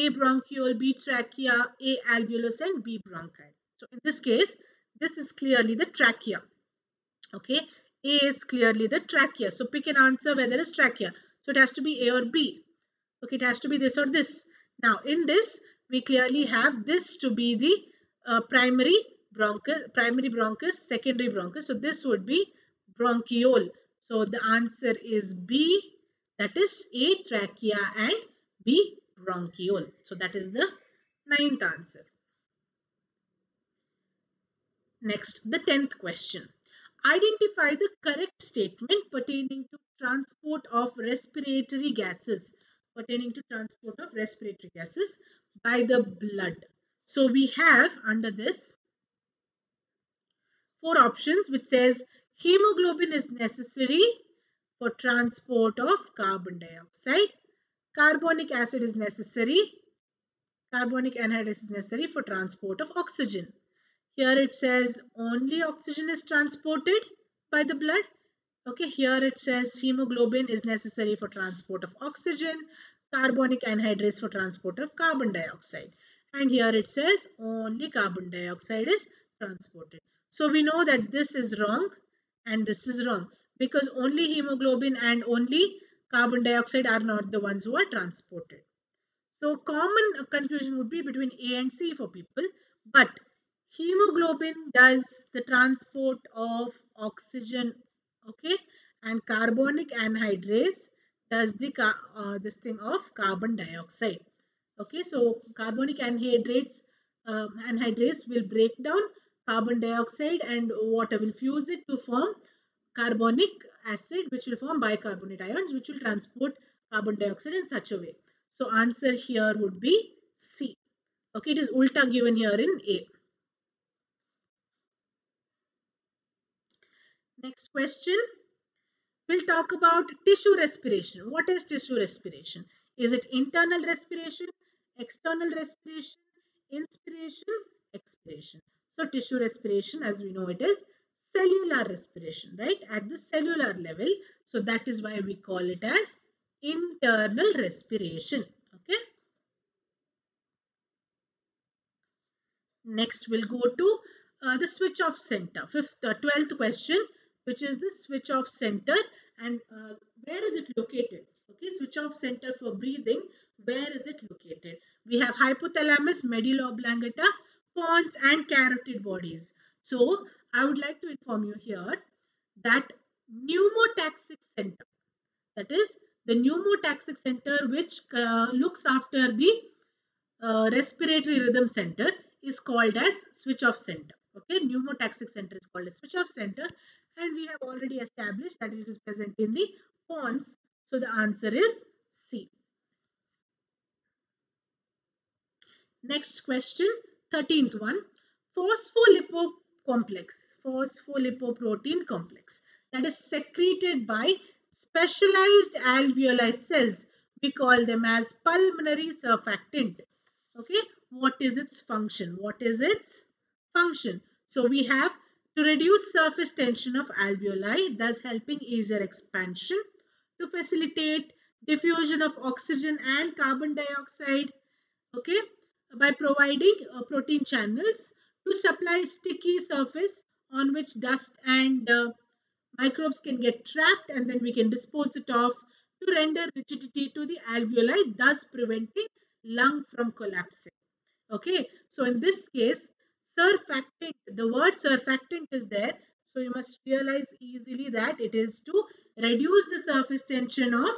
a bronchiole b trachea a alveolus and b bronchi so in this case this is clearly the trachea. Okay a is clearly the trachea. So pick an answer where there is trachea. So it has to be a or b. Okay it has to be this or this. Now in this we clearly have this to be the uh, primary bronchus primary bronchus secondary bronchus so this would be bronchiole so the answer is b that is a trachea and b bronchiole so that is the ninth answer next the tenth question Identify the correct statement pertaining to transport of respiratory gases. Pertaining to transport of respiratory gases by the blood. So we have under this four options which says hemoglobin is necessary for transport of carbon dioxide. Carbonic acid is necessary. Carbonic anhydrase is necessary for transport of oxygen. Here it says only oxygen is transported by the blood. Okay, here it says hemoglobin is necessary for transport of oxygen, carbonic anhydrase for transport of carbon dioxide. And here it says only carbon dioxide is transported. So we know that this is wrong and this is wrong because only hemoglobin and only carbon dioxide are not the ones who are transported. So common confusion would be between A and C for people. But hemoglobin does the transport of oxygen okay and carbonic anhydrase does the uh, this thing of carbon dioxide okay so carbonic anhydrase uh, anhydrase will break down carbon dioxide and water will fuse it to form carbonic acid which will form bicarbonate ions which will transport carbon dioxide in such a way so answer here would be c okay it is ulta given here in a Next question. We'll talk about tissue respiration. What is tissue respiration? Is it internal respiration, external respiration, inspiration, expiration? So tissue respiration as we know it is cellular respiration, right? At the cellular level. So that is why we call it as internal respiration. Okay. Next we'll go to uh, the switch off center. Fifth, uh, 12th question which is the switch off center and uh, where is it located okay switch off center for breathing where is it located we have hypothalamus medulla oblongata pons and carotid bodies so i would like to inform you here that pneumotaxic center that is the pneumotaxic center which uh, looks after the uh, respiratory rhythm center is called as switch off center okay pneumotaxic center is called as switch off center and we have already established that it is present in the pons. So the answer is C. Next question, 13th one. Phospholipo complex, phospholipoprotein complex that is secreted by specialized alveoli cells. We call them as pulmonary surfactant. Okay, what is its function? What is its function? So we have to reduce surface tension of alveoli, thus helping easier expansion, to facilitate diffusion of oxygen and carbon dioxide, okay, by providing uh, protein channels to supply sticky surface on which dust and uh, microbes can get trapped and then we can dispose it off to render rigidity to the alveoli, thus preventing lung from collapsing. Okay, so in this case, surfactant the word surfactant is there so you must realize easily that it is to reduce the surface tension of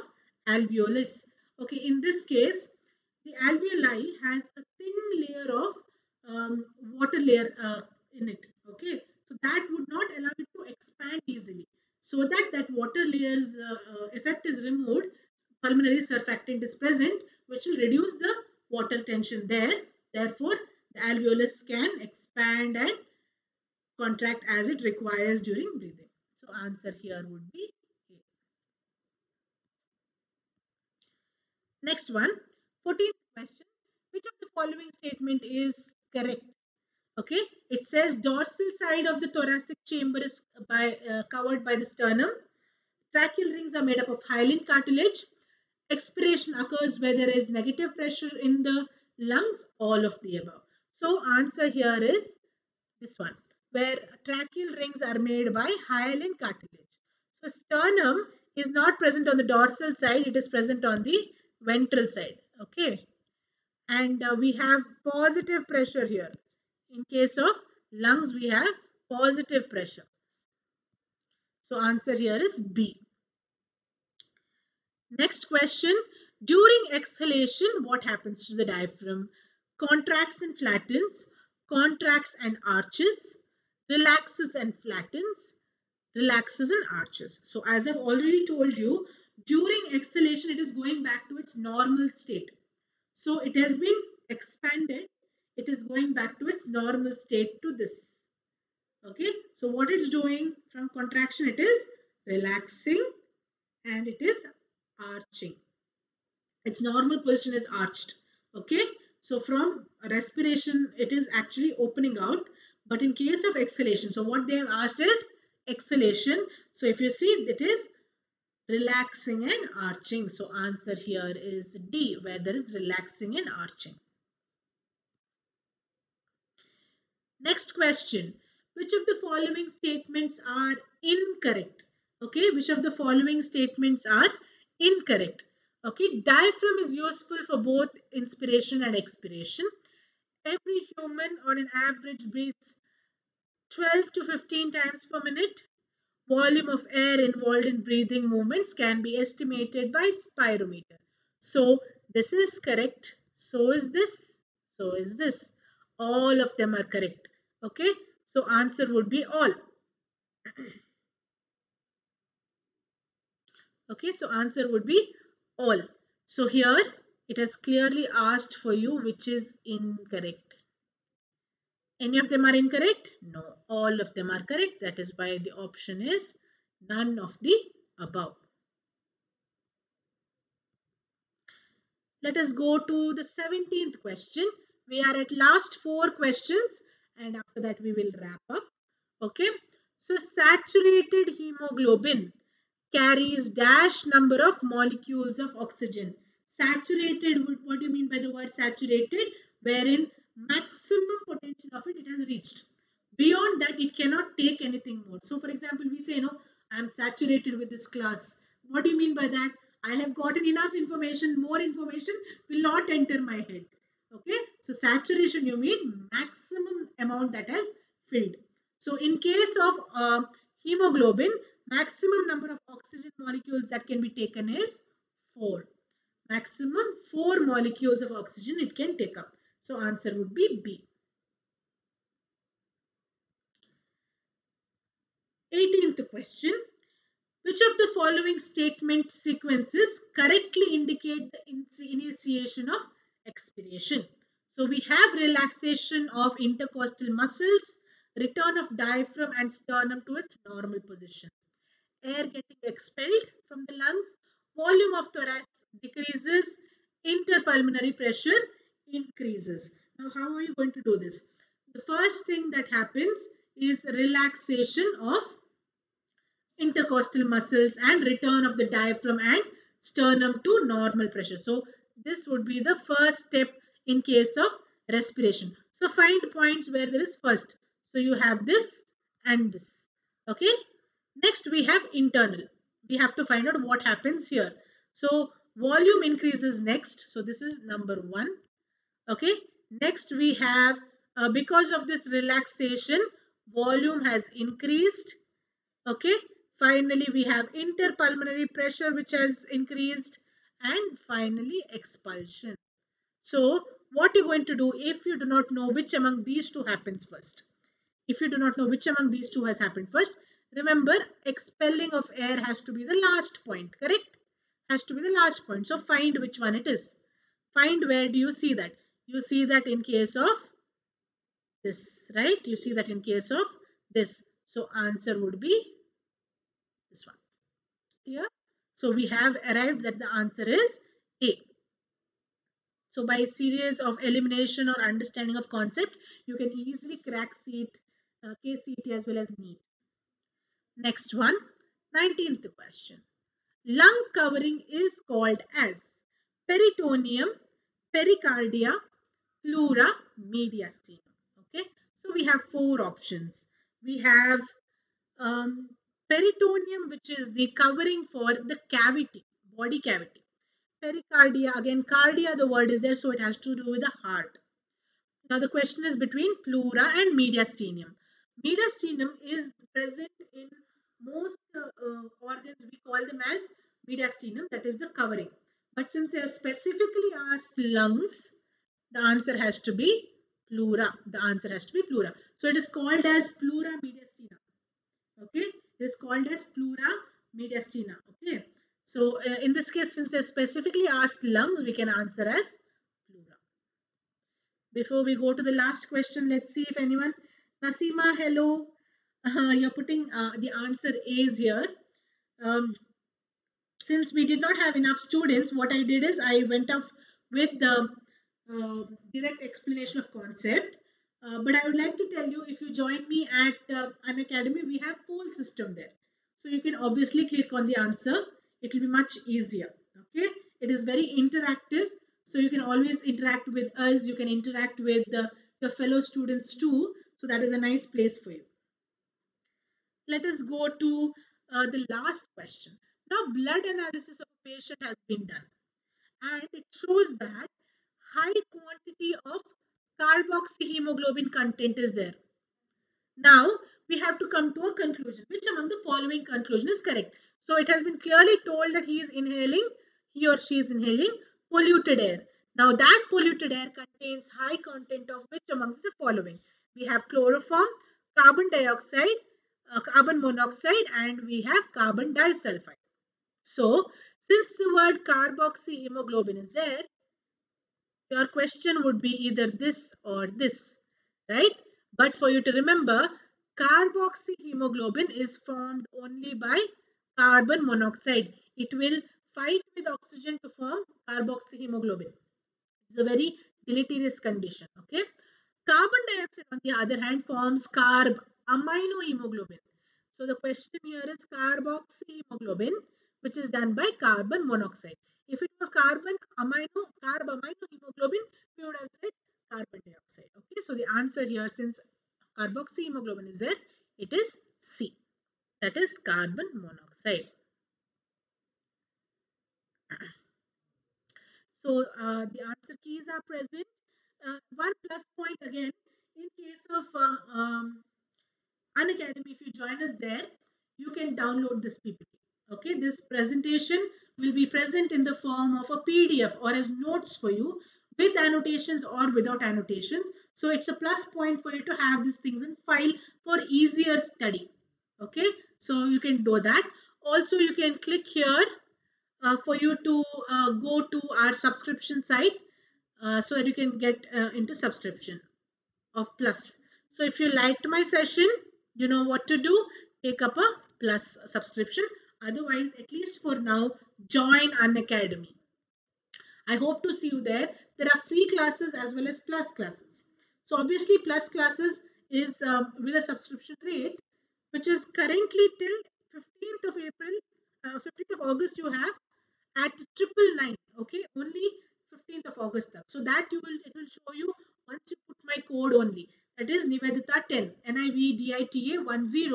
alveolus okay in this case the alveoli has a thin layer of um, water layer uh, in it okay so that would not allow it to expand easily so that that water layers uh, uh, effect is removed pulmonary surfactant is present which will reduce the water tension there. Therefore, the alveolus can expand and contract as it requires during breathing. So answer here would be A. Next one, 14th question. Following statement is correct? Okay, it says dorsal side of the thoracic chamber is by, uh, covered by the sternum. Tracheal rings are made up of hyaline cartilage. Expiration occurs where there is negative pressure in the lungs, all of the above. So answer here is this one, where tracheal rings are made by hyaline cartilage. So sternum is not present on the dorsal side, it is present on the ventral side. Okay. And uh, we have positive pressure here. In case of lungs, we have positive pressure. So answer here is B. Next question. During exhalation, what happens to the diaphragm? Contracts and flattens, contracts and arches, relaxes and flattens, relaxes and arches. So as I've already told you, during exhalation, it is going back to its normal state. So it has been expanded. It is going back to its normal state to this. Okay. So what it's doing from contraction, it is relaxing and it is arching. Its normal position is arched. Okay. So from respiration, it is actually opening out. But in case of exhalation, so what they have asked is exhalation. So if you see, it is relaxing and arching. So answer here is D, where there is relaxing and arching. Next question. Which of the following statements are incorrect? Okay, which of the following statements are incorrect? Okay, diaphragm is useful for both inspiration and expiration. Every human on an average breathes 12 to 15 times per minute. Volume of air involved in breathing movements can be estimated by spirometer. So this is correct. So is this. So is this. All of them are correct. Okay. So answer would be all. okay. So answer would be all. So here it has clearly asked for you which is incorrect. Any of them are incorrect? No, all of them are correct. That is why the option is none of the above. Let us go to the 17th question. We are at last four questions and after that we will wrap up. Okay. So saturated hemoglobin carries dash number of molecules of oxygen. Saturated, what do you mean by the word saturated? Wherein maximum potential of it, it has reached. Beyond that, it cannot take anything more. So, for example, we say, you know, I am saturated with this class. What do you mean by that? I have gotten enough information, more information will not enter my head. Okay, so saturation, you mean maximum amount that has filled. So, in case of uh, hemoglobin, maximum number of oxygen molecules that can be taken is 4. Maximum 4 molecules of oxygen it can take up. So answer would be B. 18th question. Which of the following statement sequences correctly indicate the initiation of expiration? So we have relaxation of intercostal muscles, return of diaphragm and sternum to its normal position. Air getting expelled from the lungs, volume of thorax decreases, interpulmonary pressure increases. Now, how are you going to do this? The first thing that happens is relaxation of intercostal muscles and return of the diaphragm and sternum to normal pressure. So, this would be the first step in case of respiration. So, find points where there is first. So, you have this and this. Okay. Next, we have internal. We have to find out what happens here. So, volume increases next. So, this is number one okay? Next we have uh, because of this relaxation volume has increased. Okay? Finally we have interpulmonary pressure which has increased. And finally expulsion. So what you're going to do if you do not know which among these two happens first? If you do not know which among these two has happened first remember expelling of air has to be the last point correct? Has to be the last point. So find which one it is. Find where do you see that you see that in case of this right? You see that in case of this. So answer would be this one. Clear? So we have arrived that the answer is a. So by series of elimination or understanding of concept you can easily crack seat uh, as well as NEET next one 19th question. Lung covering is called as peritoneum pericardia pleura mediastinum okay? So we have four options. We have um, peritoneum which is the covering for the cavity body cavity. Pericardia again cardia the word is there so it has to do with the heart. Now the question is between pleura and mediastinum. Mediastinum is present in most uh, uh, organs we call them as mediastinum that is the covering. But since they have specifically asked lungs the answer has to be pleura. The answer has to be pleura. So it is called as pleura mediastina. Okay? It is called as pleura mediastina. Okay? So uh, in this case since they specifically asked lungs we can answer as pleura. Before we go to the last question let's see if anyone nasima hello. Uh, you're putting uh, the answer is here. Um, since we did not have enough students what i did is i went off with the uh, direct explanation of concept uh, but I would like to tell you if you join me at uh, academy, we have poll system there. So you can obviously click on the answer. It will be much easier. Okay. It is very interactive. So you can always interact with us. You can interact with your fellow students too. So that is a nice place for you. Let us go to uh, the last question. Now blood analysis of a patient has been done. And it shows that high quantity of carboxyhemoglobin content is there. Now, we have to come to a conclusion. Which among the following conclusion is correct? So, it has been clearly told that he is inhaling, he or she is inhaling polluted air. Now, that polluted air contains high content of which amongst the following? We have chloroform, carbon dioxide, uh, carbon monoxide and we have carbon disulfide. So, since the word carboxyhemoglobin is there, your question would be either this or this, right? But for you to remember, carboxyhemoglobin is formed only by carbon monoxide. It will fight with oxygen to form carboxyhemoglobin. It's a very deleterious condition, okay? Carbon dioxide, on the other hand, forms carb aminohemoglobin. So the question here is carboxyhemoglobin, which is done by carbon monoxide. If it was carbon amino, carbaminohemoglobin, we would have said carbon dioxide. Okay, so the answer here, since carboxyhemoglobin is there, it is C. That is carbon monoxide. So uh, the answer keys are present. Uh, one plus point again, in case of uh, um, Unacademy, if you join us there, you can download this PPT. Okay, this presentation will be present in the form of a PDF or as notes for you with annotations or without annotations. So it's a plus point for you to have these things in file for easier study. Okay, so you can do that. Also, you can click here uh, for you to uh, go to our subscription site uh, so that you can get uh, into subscription of plus. So if you liked my session, you know what to do. Take up a plus subscription. Otherwise, at least for now, join Unacademy. I hope to see you there. There are free classes as well as plus classes. So obviously plus classes is um, with a subscription rate which is currently till 15th of April, uh, 15th of August you have at triple nine. Okay, only 15th of August. So that you will it will show you once you put my code only. That is Nivedita 10 NIVDITA 10.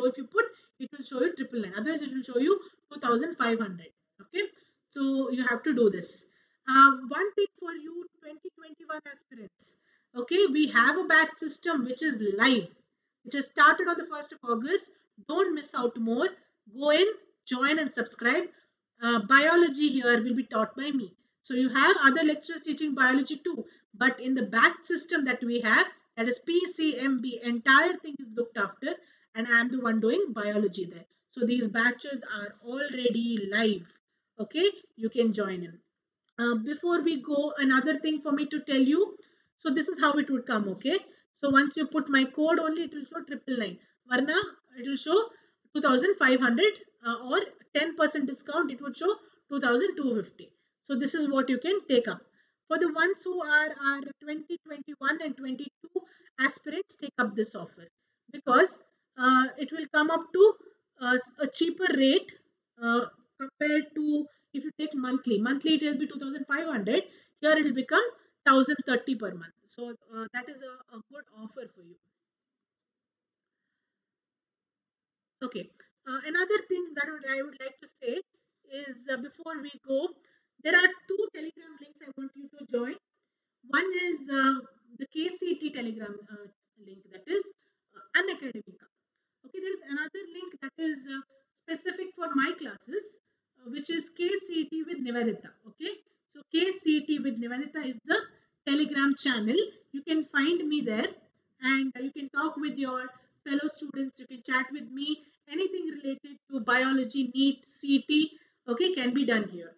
If you put it will show you triple nine. Otherwise it will show you 2500 okay? So you have to do this. Uh, one thing for you 2021 aspirants okay? We have a batch system which is live which has started on the 1st of august. Don't miss out more. Go in join and subscribe. Uh, biology here will be taught by me. So you have other lecturers teaching biology too but in the batch system that we have that is pcmb entire thing is looked after and i am the one doing biology there. So these batches are already live. Okay, you can join in. uh, before we go, another thing for me to tell you. So this is how it would come, okay? So once you put my code only, it will show triple nine. Varna, it will show 2500 uh, or 10% discount, it would show 2250. So this is what you can take up. For the ones who are, are 2021 and 22 aspirants, take up this offer because uh, it will come up to uh, a cheaper rate uh, compared to if you take monthly. Monthly it will be 2500. Here it will become 1030 per month. So uh, that is a, a, good offer for you. Okay. Uh, another thing that I would like to say is uh, before we go, there are two Telegram links I want you to join. One is uh, the KCET Telegram uh, link that is uh, Unacademica. Okay, there is another link that is specific for my classes, which is KCET with Nivedita. Okay, so KCET with Nivedita is the Telegram channel. You can find me there and you can talk with your fellow students. You can chat with me. Anything related to biology, NEET, CT, okay, can be done here.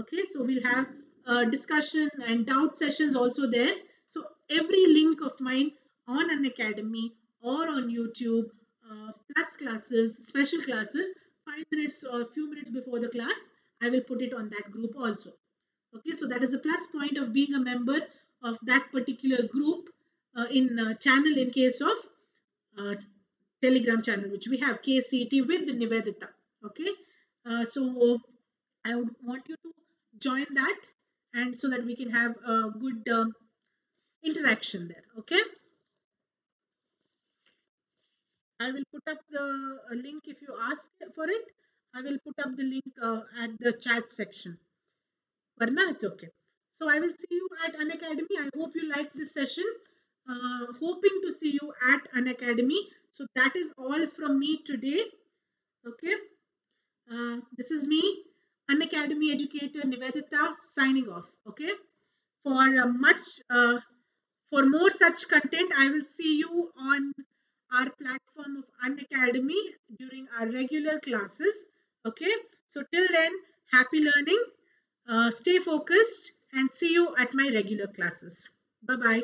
Okay, so we'll have a discussion and doubt sessions also there. So every link of mine on Unacademy or on YouTube, uh, plus classes, special classes, five minutes or a few minutes before the class, I will put it on that group also. Okay, so that is a plus point of being a member of that particular group uh, in uh, channel in case of uh, telegram channel which we have KCET with Nivedita. Okay, uh, so I would want you to join that and so that we can have a good um, interaction there. Okay. I will put up the link if you ask for it. I will put up the link uh, at the chat section. Varna, it's okay. So I will see you at Unacademy. I hope you like this session. Uh, hoping to see you at Unacademy. So that is all from me today. Okay. Uh, this is me, Unacademy educator Nivedita, signing off. Okay. For uh, much, uh, for more such content, I will see you on our platform of Unacademy during our regular classes. Okay. So till then, happy learning. Uh, stay focused and see you at my regular classes. Bye-bye.